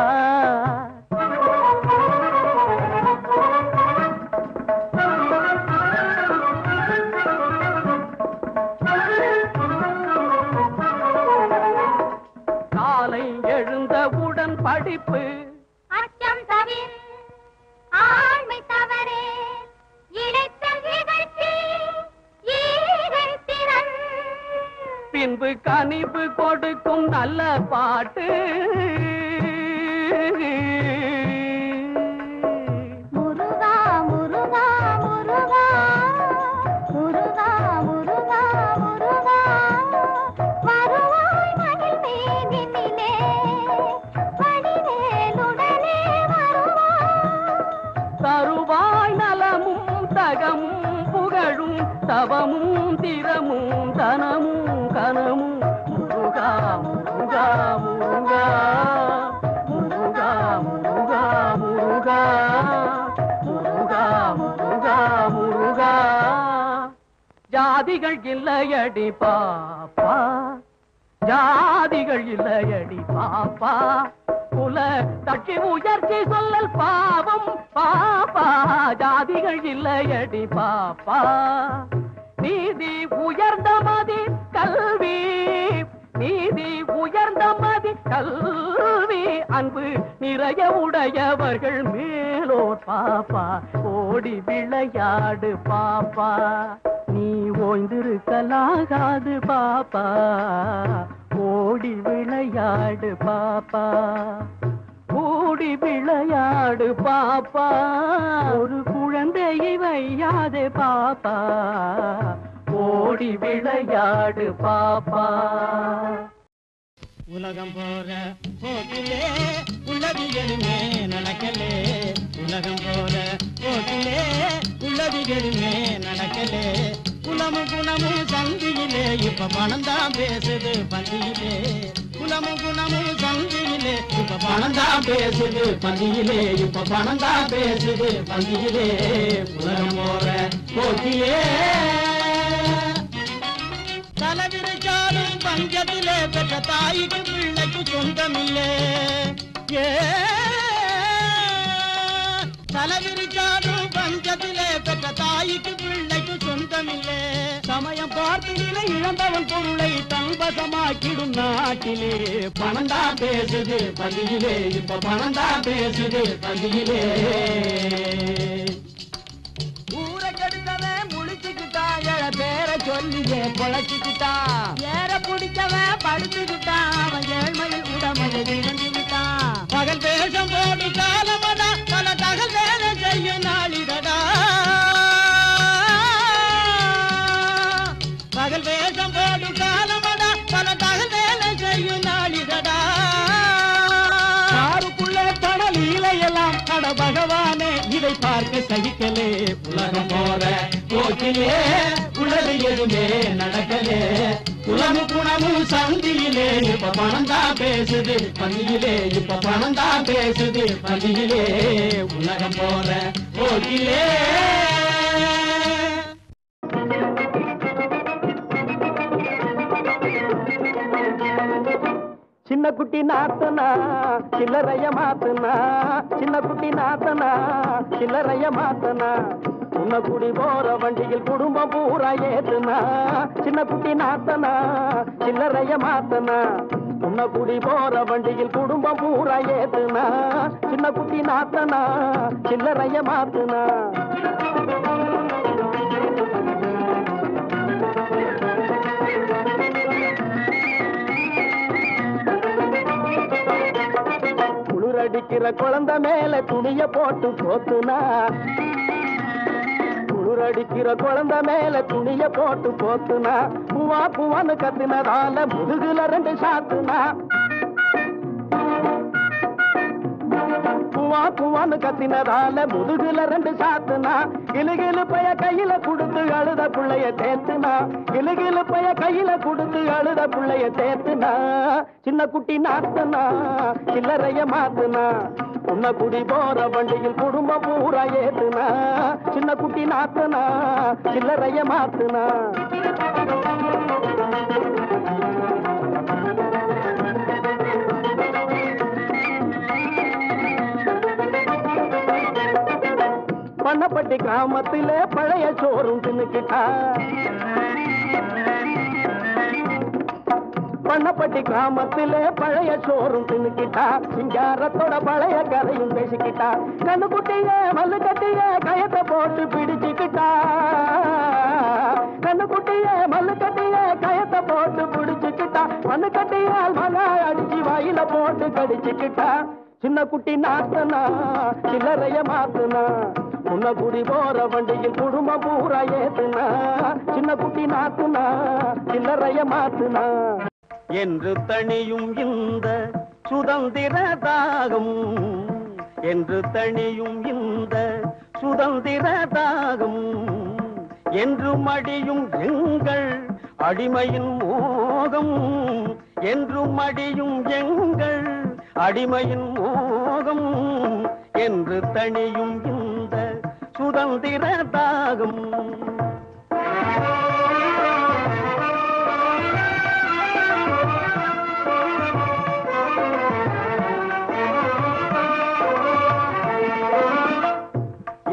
மகிழ் மேதினிலே வடிவேலுடனே வருவாய் தருவாய் நலமும் தகமும் புகழும் தவமும் திறமும் தனமும் ஜாதிகள் இல்லையடி பாப்பா. ஜாதிகள் இல்லையடி பாப்பா. குல தட்டி உயர்ச்சி சொல்லல் பாவம் பாப்பா. ஜாதிகள் இல்லையடி பாப்பா. நீதி உயர்ந்த மதி கல்வி. நீதி உயர்ந்த மதி கல்வி. அன்பு நிறைய உடையவர்கள் மேலோர் பாப்பா ஓடி விளையாடு பாப்பா. நீ ஓய்ந்திருக்கலாகாது பாப்பா ஓடி விளையாடு பாப்பா. ஓடி விளையாடு பாப்பா ஒரு குழந்தையை வையாதே பாப்பா. ஓடி விளையாடு பாப்பா. உலகம் போற போக்கிலே உள்ளது எதுவுமே நடக்கலே. உலகம் போற போக்கிலே உள்ளது எதுவுமே நடக்கலே. குலமும் குணமும் சந்தியிலே இப்ப பணம் தான் பேசுது பந்தியிலே. குலமும் குணமும் சந்தியிலே இப்ப பணம் தான் பேசுது பந்தியிலே. இப்ப பணம் தான் பேசுது பந்தியிலே. உலகம் போற போக்கிலே தலைவிரிச்சாலும் பஞ்சத்திலே பெற்ற தாய்க்கு பிள்ளைக்கு சொந்தமில்லே. ஏ தலைவிரிச்சாலும் பஞ்சத்திலே பெற்ற தாய்க்கு பிள்ளைக்கு சொந்தமில்லே. சமயம் பார்த்து நிலை இழந்தவன் பொருளை தல்வசமாக்கிடும் நாட்டிலே. பணந்தா பேசுது பதியிலே இப்ப பணந்தா பேசுது பதியிலே பேர சொல்லியே பொழைச்சுக்கிட்டான். ஏற பிடிச்சவன் படுத்துக்கிட்டான். அவன் ஏழ்மையில் உடமையை இழந்து விட்டான். பகல் வேஷம் போடு காலமடா பல தகல் வேலை செய்யும் நாளிடடா. பகல் வேஷம் போடு காலமடா பல தகல் வேலை செய்யும் நாளிடடா. காருக்குள்ளே தடல் இலையெல்லாம் அட பகவானே இதை பார்க்க சகிக்கலே. உலகம் போற போக்கிலே எதுவுமே நடக்கலே. உலகு குணமும் சந்தியிலே இப்ப பணம் தான் பேசுது. பந்தியிலே இப்ப பணம் தான் பேசுது. பந்தியிலே உலகம் போற போக்கிலே. சின்ன குட்டி நாத்தனா சில்லறைய மாத்தனா. சின்ன குட்டி நாத்தனா சில்லறைய மாத்தனா. குடி போற வண்டியில் குடும்பம் பூரா ஏத்துனா. சின்ன குட்டி நாத்தனா சில்லறைய மாத்தனா. உன்ன குடி போற வண்டியில் குடும்பம் பூரா ஏத்துனா. சின்ன குட்டி நாத்தனா சில்லறைய மாத்துனா. குளிரடிக்கிற குழந்தை மேல துணிய போட்டு போத்துனா. குளிரடிக்கிற குழந்தை மேல துணிய போட்டு போத்துனா பூவா பூவான்னு கத்துனதால முதுகுல ரெண்டு சாத்துனா. பூவா பூவான்னு கத்தினதால முதுகுல ரெண்டு சாத்துனா. கிளுகிளு பைய கையில கொடுத்து அழுத புள்ளைய தேத்துனா. கிளுகிளு பைய கையில கொடுத்து அழுத புள்ளைய தேத்துனா. சின்ன குட்டி நாத்துனா சில்லறைய மாத்துனா. உன்ன குடி போற வண்டியில் குடும்பம் பூரா ஏத்துனா சின்ன குட்டி நாத்துனா சில்லறைய மாத்துனா. பண்ணப்பட்டி கிராமத்திலே பழைய சோறும் தின்னுக்கிட்டா. பண்ணப்பட்டி கிராமத்திலே பழைய சோறும் தின்னுக்கிட்டா சிங்காரத்தோட பழைய கதையும் பேசிக்கிட்டா கண்ணுக்குட்டிய மல்லு கட்டிய கயத்தை போட்டு பிடிச்சுக்கிட்டா. கண்ணுக்குட்டிய மல்லு கட்டிய கயத்தை போட்டு பிடிச்சுக்கிட்டா மண்ணு கட்டியால் மன அடிச்சு வாயில போட்டு கடிச்சுக்கிட்டா. சின்ன குட்டி நாத்தனா சில்லறைய மாத்துனா. உன்ன குடி போற வண்டியில் குடும்பம் பூரா ஏத்துனா. சின்ன குட்டி நாத்துனா சில்லறைய மாத்துனா. என்று தணியும் இந்த சுதந்திர தாகம். என்று தணியும் இந்த சுதந்திர தாகம். என்று மடியும் எங்கள் அடிமையின் மோகம். என்று மடியும் எங்கள் அடிமையின் மோகம். என்று தணியும் இந்த சுதந்திர தாகம்.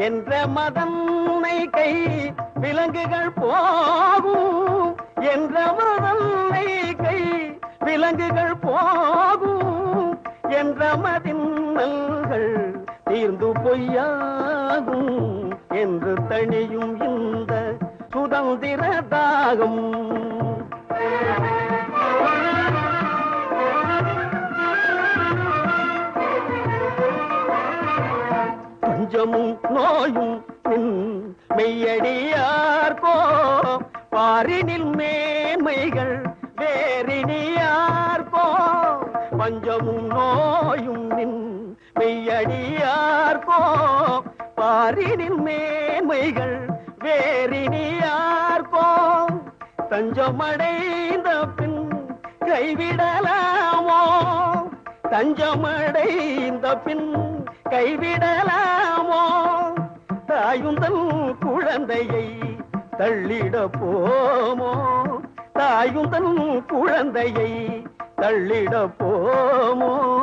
என்ற மதன்னை கை விலங்குகள் போகும். என்ற மதன்னை கை விலங்குகள் போகும். என்ற மதின்னல்கள் தீர்ந்து பொய்யாகும். என்று தணியும் இந்த சுதந்திர தாகம். நெஞ்சமும் நோயும் நின் மெய்யடியார்கோ. பாரினில் மேன்மைகள் வேறினியார்கோ. பஞ்சமும் நோயும் நின் மெய்யடியார்கோ. பாரினில் மேன்மைகள் வேறினியார்கோ. தஞ்சமடைந்த பின் கைவிடலாமோ? தஞ்சமடைந்த பின் கைவிடலாமோ தாயுந்தன் குழந்தையை தள்ளிட போமோ? தாயுந்தன் குழந்தையை தள்ளிட போமோ?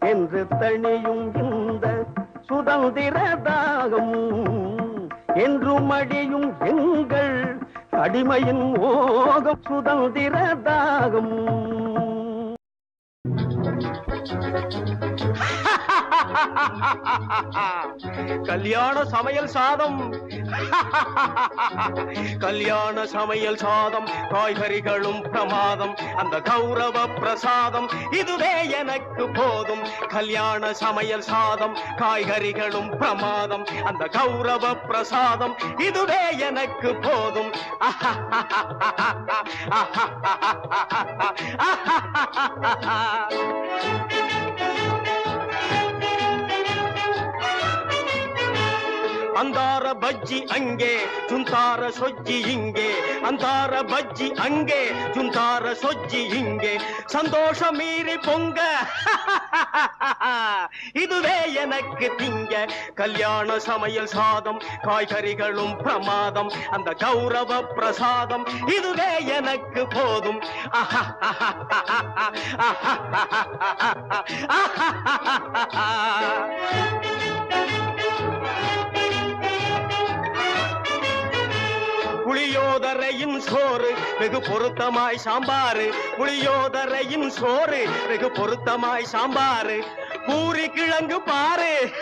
என்று தணியும் இந்த சுதந்திர தாகம் என்றும் அடியும் எங்கள் அடிமையின் மோகம் சுதந்திர தாகம். கல்யாண சமையல் சாதம். கல்யாண சமையல் சாதம் காய்கறிகளும் பிரமாதம் அந்த கௌரவ பிரசாதம் இதுவே எனக்கு போதும். கல்யாண சமையல் சாதம் காய்கறிகளும் பிரமாதம் அந்த கௌரவ பிரசாதம் இதுவே எனக்கு போதும். ஆஹா அந்தார பஜ்ஜி அங்கே சுந்தார சொஜ்ஜி இங்கே. அந்தார பஜ்ஜி அங்கே சுந்தார சொஜ்ஜி இங்கே. சந்தோஷம் மீறி பொங்க. இதுவே எனக்கு திங்க. கல்யாண சமையல் சாதம் காய்கறிகளும் பிரமாதம். அந்த கௌரவ பிரசாதம் இதுவே எனக்கு போதும். புளியோதரையும் சோறு வெகு பொருத்தமாய் சாம்பாரு புளியோதரையும் சோறு வெகு பொருத்தமாய் சாம்பாரு பூரி கிழங்கு பாரு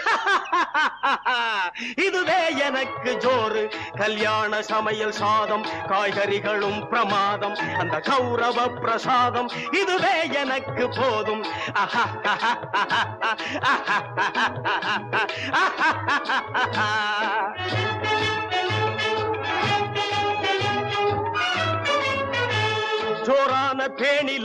இதுவே எனக்கு ஜோறு. கல்யாண சமையல் சாதம் காய்கறிகளும் பிரமாதம். அந்த கௌரவ பிரசாதம் இதுவே எனக்கு போதும். ஆஹா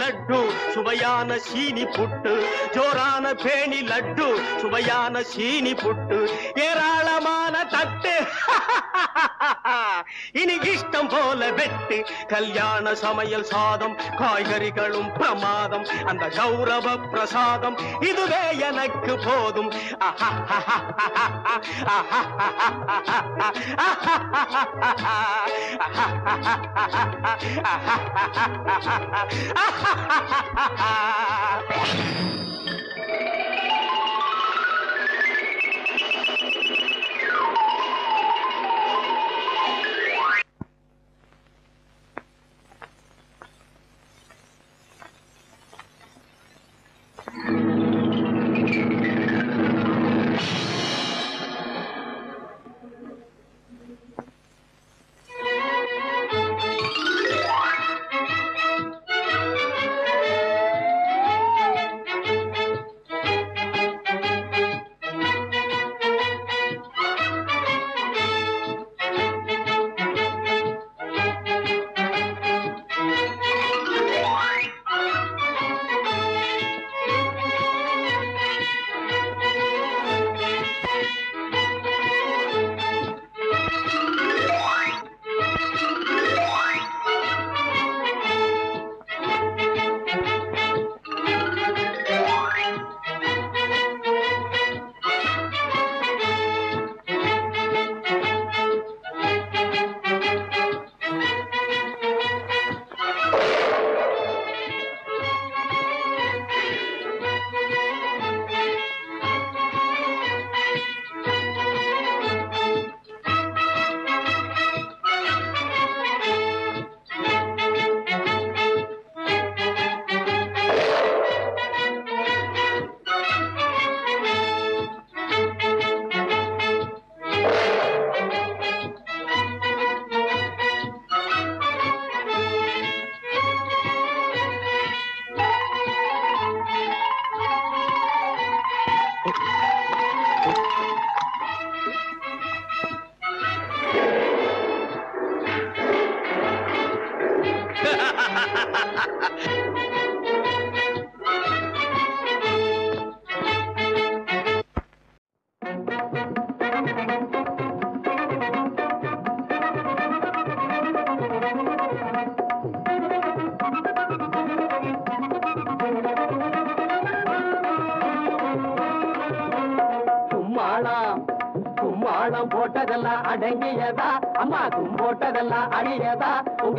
லட்டு சுவையான சீனி புட்டு. ஜோரான பேணி லட்டு சுவையான சீனி புட்டு. ஏராளமான தட்டு இனி இஷ்டம் போல வெட்டு கல்யாண சமையல் சாதம் காய்கறிகளும் பிரமாதம் அந்த கௌரவ பிரசாதம் இதுவே எனக்கு போதும். ஆஹா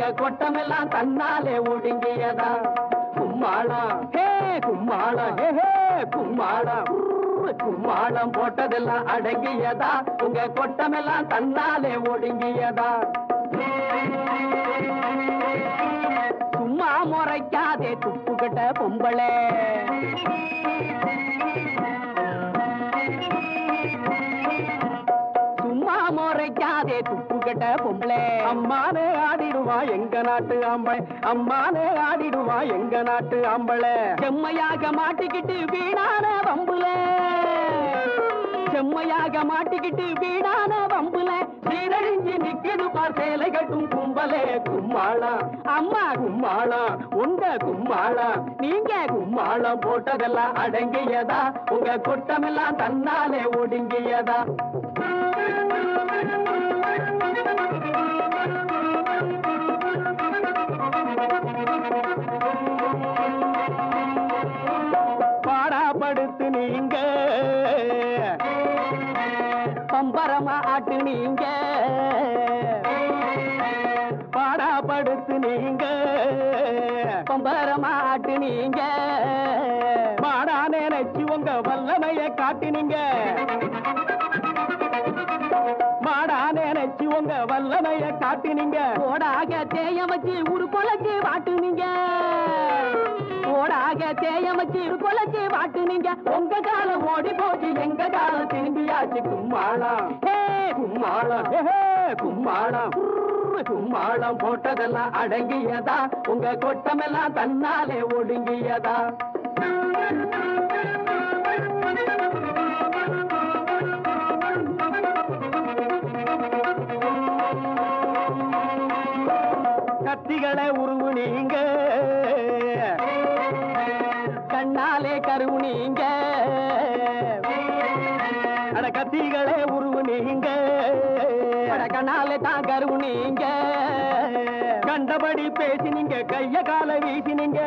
எங்க கொட்டமெல்லாம் தன்னாலே ஒடுங்கியதா? கும்மாளா ஹே கும்மாளா ஹே ஹே கும்மாளம் கும்மாளம் போட்டதெல்லாம் அடங்கியதா? உங்க கொட்டமெல்லாம் தன்னாலே ஒடுங்கியதா? சும்மா முறைக்காதே துப்புக்கிட்ட பொம்பளே. சும்மா முறைக்காதே துப்புக்கிட்ட பொம்பளே. அம்மான நாட்டு ஆம்பளை அம்மானே ஆடிடுமா எங்க நாட்டு ஆம்பள. செம்மையாக மாட்டிக்கிட்டு வீணான வம்புல. செம்மையாக மாட்டிக்கிட்டு வீணான வம்புல. சீரழிஞ்சு நிக்கிது பார் சேலை கட்டும் கும்பலே கும்மாளா. அம்மா கும்மாளா உங்க கும்மாளா. நீங்க கும்மாளம் போட்டதெல்லாம் அடங்கியதா? உங்க குட்டமெல்லாம் தன்னாலே ஒடுங்கியதா? படுத்து நீங்க. பம்பரமா ஆட்டு நீங்க. பாடாப்படுத்து நீங்க. பம்பரமா ஆட்டு நீங்க. மாடா நினைச்சு உங்க வல்லமைய காட்டினீங்க. மாடா நினைச்சு உங்க வல்லமைய காட்டினீங்க. ஓடாக தேய வச்சு ஒரு கொலைக்கு வாட்டுனீங்க. ஓடாக தேய வச்சு ஒரு கொலைக்கு வாட்டுனீங்க உங்க காலம் ஓடி போச்சு எங்க காலம் திரும்பியாச்சு கும்மாளம். கும்மாளம். கும்மாளம். கும்மாளம் போட்டதெல்லாம் அடங்கியதா? உங்க கொட்டமெல்லாம் தன்னாலே ஒடுங்கியதா? கத்திகளை உருவு நீங்க. நீங்க. அட கத்திகளே உருவு நீங்க. அட கண்ணாலே தான் கருவுனீங்க கண்டபடி பேசினீங்க கைய கால வீசினீங்க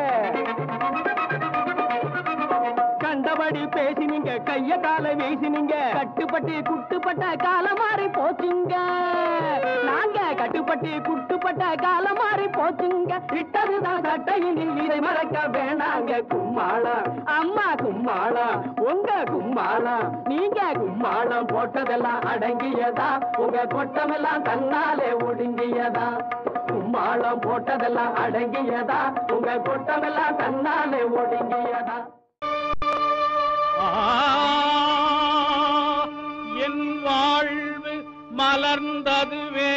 கண்டபடி பேசினீங்க கைய கால வீசினீங்க கட்டுப்பட்டு குட்டுப்பட்ட காலம் மாறி போச்சுங்க. நாங்க கட்டுப்பட்டு குட்டுப்பட்ட காலம் மாறி போச்சுங்க. இட்டதுதான் சட்டையில் இதை மறக்க வேணாங்க கும்மாளம் அம்மா கும்மாளம் உங்க கும்மாளம் நீங்க கும்மாளம் போட்டதெல்லாம் அடங்கியதா? உங்க கொட்டமெல்லாம் தன்னாலே ஒடுங்கியதா? கும்மாளம் போட்டதெல்லாம் அடங்கியதா? உங்க கொட்டமெல்லாம் தன்னாலே ஒடுங்கியதா? என் வாழ்வு மலர்ந்ததுவே.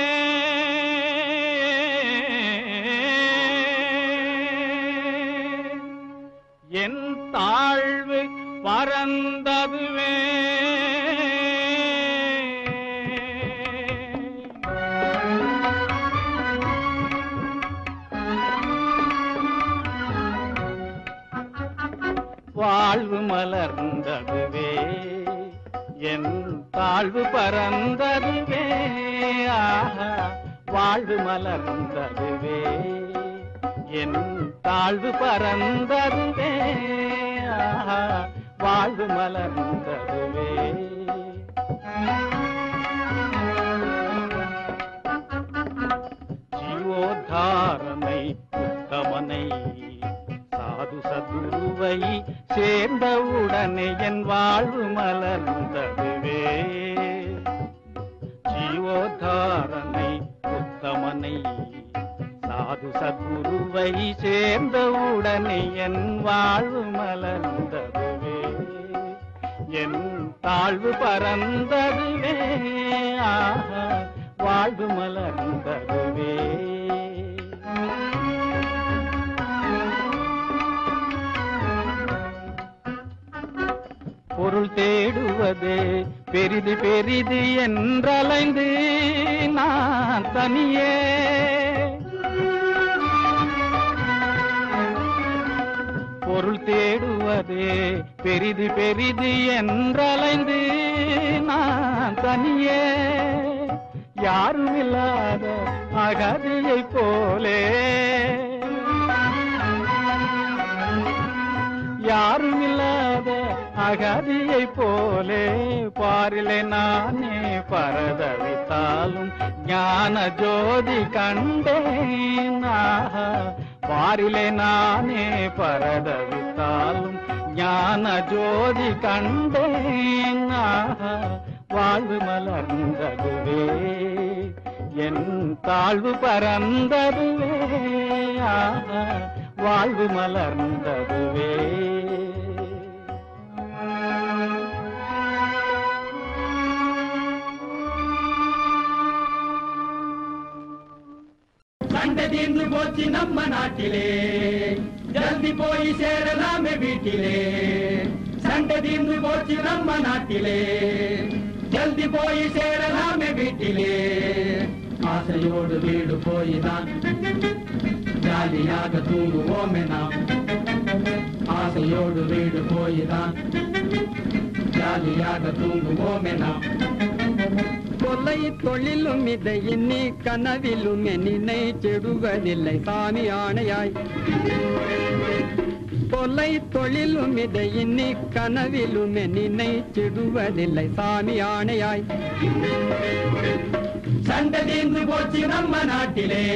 தாழ்வு பறந்ததுவே வாழ்வு மலர்ந்ததுவே. என் தாழ்வு பறந்ததுவே ஆஹா வாழ்வு மலர்ந்ததுவே. என் தாழ்வு பறந்ததுவே வாழ்வு மலர்ந்ததுவே ஜீவோத்தாரனை உத்தமனை சாது சதுருவை சேர்ந்தவுடனே என் வாழ்வு மலர்ந்ததுவே ஜீவோத்தாரனை உத்தமனை சாது சத்குருவை சேர்ந்தவுடனே என் வாழ்வு மலர்ந்ததுவே. என் தாழ்வு பறந்ததுவே வாழ்வு மலர்ந்ததுவே. பொருள் தேடுவது பெரிது பெரிது என்றலைந்து நான் தனியே பெரிது பெரிது என்றலைந்து நான் தனியே. யாரும் இல்லாத அகதியை போலே. யாரும் இல்லாத அகதியை போலே. பாரிலே நானே பரதவித்தாலும் ஞான ஜோதி கண்டேன். பாரிலே நானே பரதவித்தாலும் ஞான ஜோதி கண்டேன்? வாழ்வு மலர்ந்ததுவே என் தாழ்வு பறந்ததுவே வாழ்வு மலர்ந்ததுவே. சண்டை போச்சு நம்ம நாட்டிலே. ஜல்தி போய் சேரலாமே வீட்டிலே. சண்டை தீர்ந்து போச்சு நம்ம நாட்டிலே. ஜல்தி போய் சேரலாமே வீட்டிலே. ஆசையோடு வீடு போய் தான் ஜாலியாக தூங்குவோமே நாம். ஆசையோடு வீடு போய் தான் ஜாலியாக தூங்குவோமே கொலை தொழிலும் இதை இன்னி கனவிலும் என்னை செடுவதில்லை சாமி ஆணையாய். கொலை தொழிலும் இதை இன்னி கனவிலும் என்னை செடுவதில்லை சாமி ஆணையாய். சண்டை தீர்ந்து போச்சு நம்ம நாட்டிலே.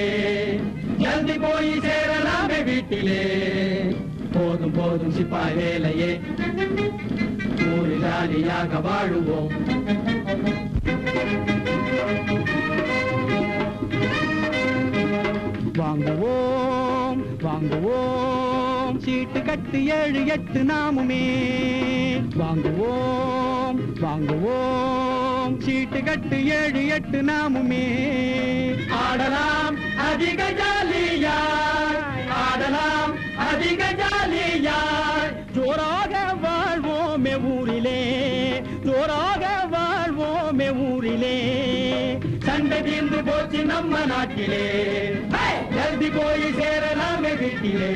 ஜல்தி போய் சேரலாமே வீட்டிலே. போதும் போதும் சிப்பாய் வேலையே. ஊரு ஜாலியாக வாழுவோம். வாங்குவோம் வாங்குவோம். சீட்டு கட்டு ஏழு எட்டு நாமுமே. வாங்குவோம் வாங்குவோம். சீட்டு கட்டு ஏழு எட்டு நாமுமே. ஆடலாம் அதிக ஜாலியாய் ஆடலாம் அதிக ஜாலியாய் ஜோராக நம்ம நாட்டிலே! ஜல்தி போய் சேரலாமே வீட்டிலே!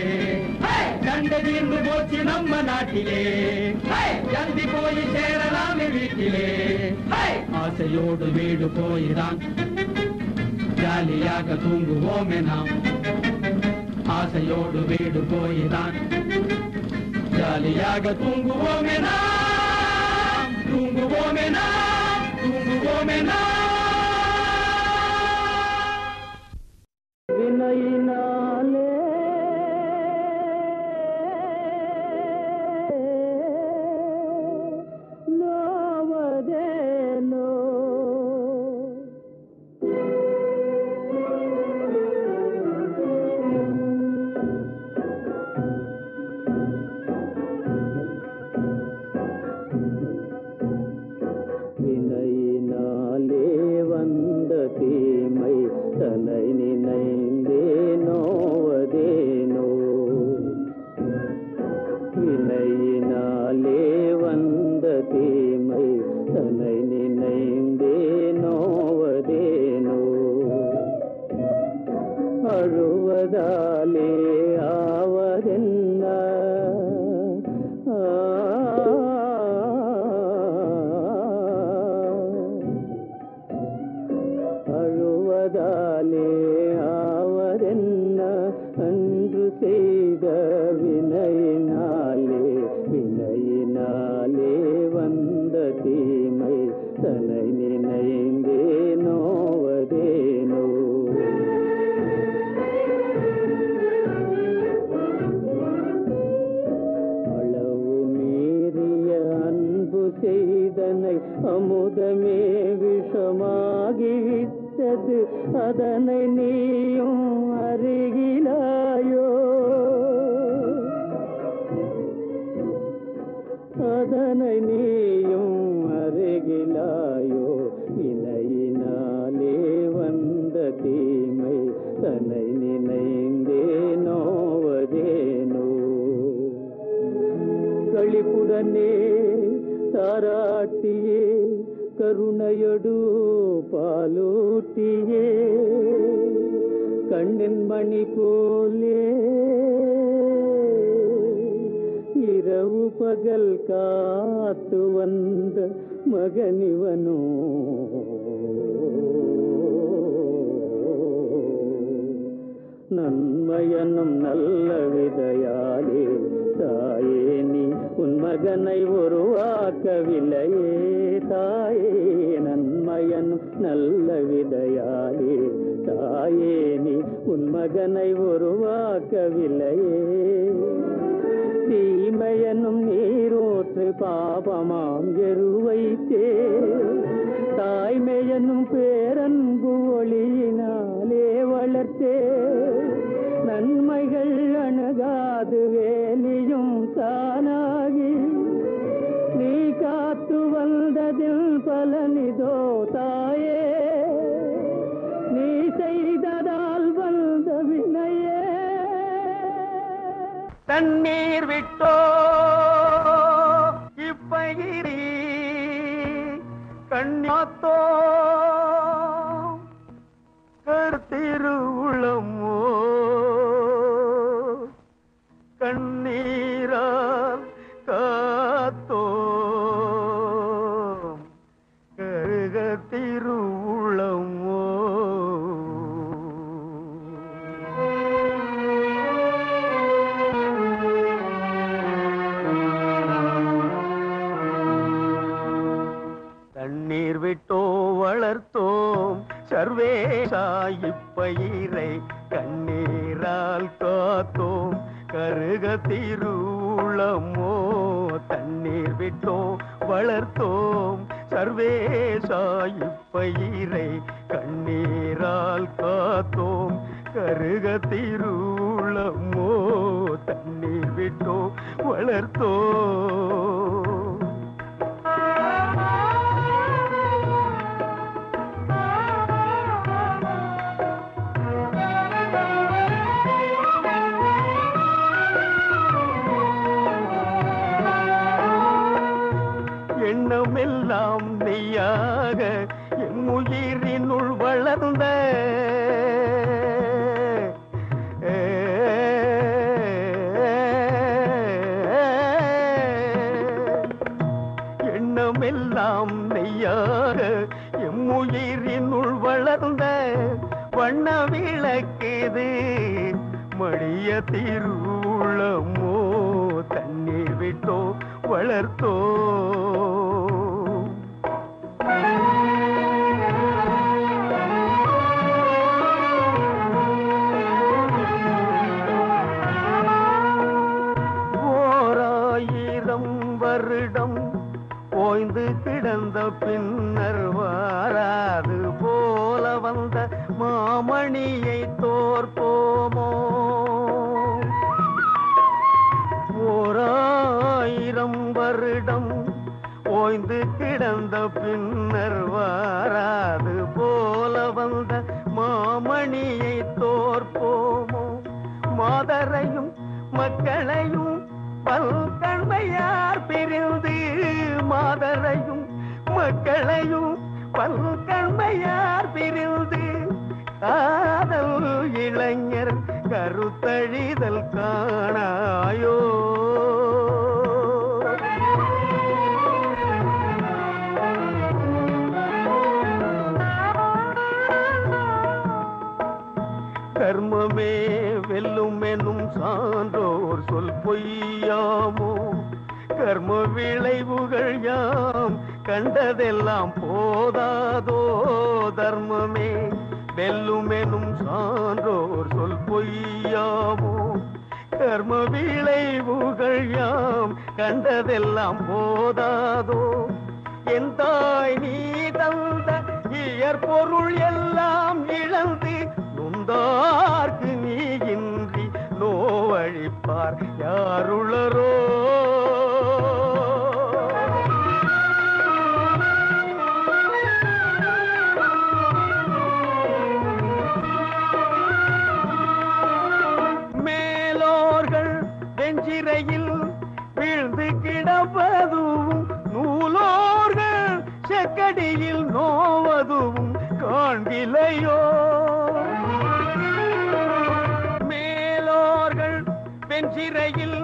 சண்டை தீர்ந்து போச்சு நம்ம நாட்டிலே! ஜல்தி போய் சேரலாமே வீட்டிலே! ஆசையோடு வீடு போய்தான். ஜாலியாக தூங்குவோமே நாம். ஆசையோடு வீடு போய்தான். ஜாலியாக தூங்குவோமே நாம். தூங்குவோமே நாம். தூங்குவோமே நாம். அதனை நீயும் அருகிலாயோ இணையினாலே வந்த தீமை தன்னை நினைந்தே நோவதேனோ களிப்புடனே தாராட்டியே கருணையொடு பாலூட்டியே கண்ணின் மணி போலே இரவு பகல் காத்து வந்த மகனிவனோ? நன்மையனும் நல்ல விதையாலே தாயே நீ உன் மகனை உருவாக்கவில்லையே. தாயே நன்மையனும் நல்ல விதையாலே தாயே நீ உன் மகனை உருவாக்கவில்லையே. தீமையனும் நீரோற்று பாபமாம் எருவைத்தே தாய்மையனும் பேரன்பு ஒளியினாலே வளர்த்தே. கண்ணீர் விட்டோ? இப்பயிரி கண்ணாத்தோ சர்வேசாயிப்பயிரை கண்ணீரால் காத்தோம். கருக திருளமோ தண்ணீர் விட்டோம் வளர்த்தோம். சர்வேசாயிப்பயிரை கண்ணீரால் காத்தோம். கருக திருளமோ தண்ணீர் விட்டோம் வளர்த்தோம். மடிய எல்லாம் போதாதோ? என் தாய் நீ தந்த இயற்பொருள் எல்லாம் இழந்து நொந்தார்க்கு நீ இன்றி நோவழிப்பார். யாருளரோ செக்கடியில் நோவதும் காண்கிலையோ மேலோர்கள் வெஞ்சிறையில்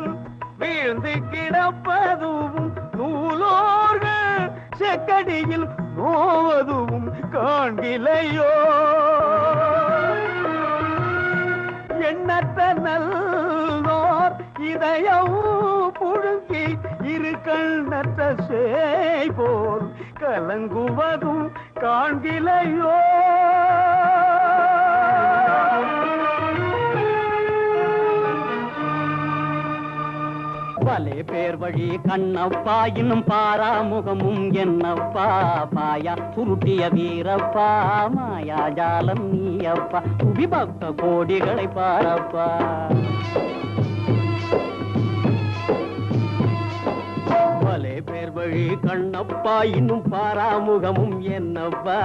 வீழ்ந்து கிடப்பதும் நூலோர்கள் செக்கடியில் நோவதும் காண்கிலையோ எண்ணற்ற நல்லோர் இதயம் புழுங்கி இரு கண்ணற்ற சேய் போல் கலங்குவதும் காண்கிலையோ பலே பேர் வழி கண்ணப்பா இன்னும் பாராமுகமும் என்னப்பா? பாயா சுருட்டிய வீரப்பா மாயாஜாலம் நீயப்பா. துபி பக்த கோடிகளை பாரப்பா. பலே கண்ணப்பா இன்னும் பாராமுகமும் என்னப்பா?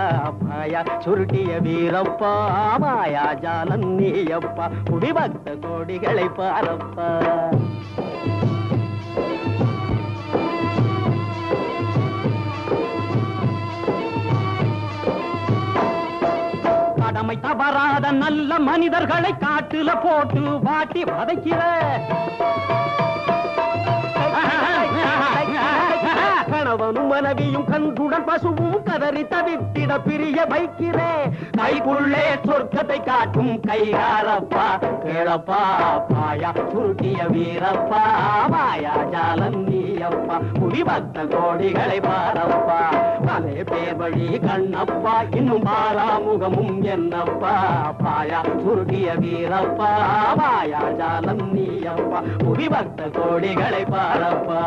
மாயா சுருட்டிய வீரப்பா மாயா ஜாலன் நீயப்பா குடிபக்த கோடிகளை பாரப்பா. கடமை தவறாத நல்ல மனிதர்களை காட்டுல போட்டு வாட்டி வதைக்கிற கணவனும் மனைவியும் கண்குடன் பசுவும் கதறி தவித்திட பிரிய வைக்கிறே. கைக்குள்ளே சொர்க்கத்தை காட்டும் கையாரப்பா கேளப்பா பாயா சுருட்டிய வீரப்பா மாயா ஜாலம் நீயப்பா குடிபக்த கோடிகளை பாரப்பா. பலே பேர் வழி கண்ணப்பா இன்னும் பாராமுகமும் என்னப்பா. பாயா சுருட்டிய வீரப்பா மாயா ஜாலம் நீயப்பா குடிபக்த கோடிகளை பாரப்பா.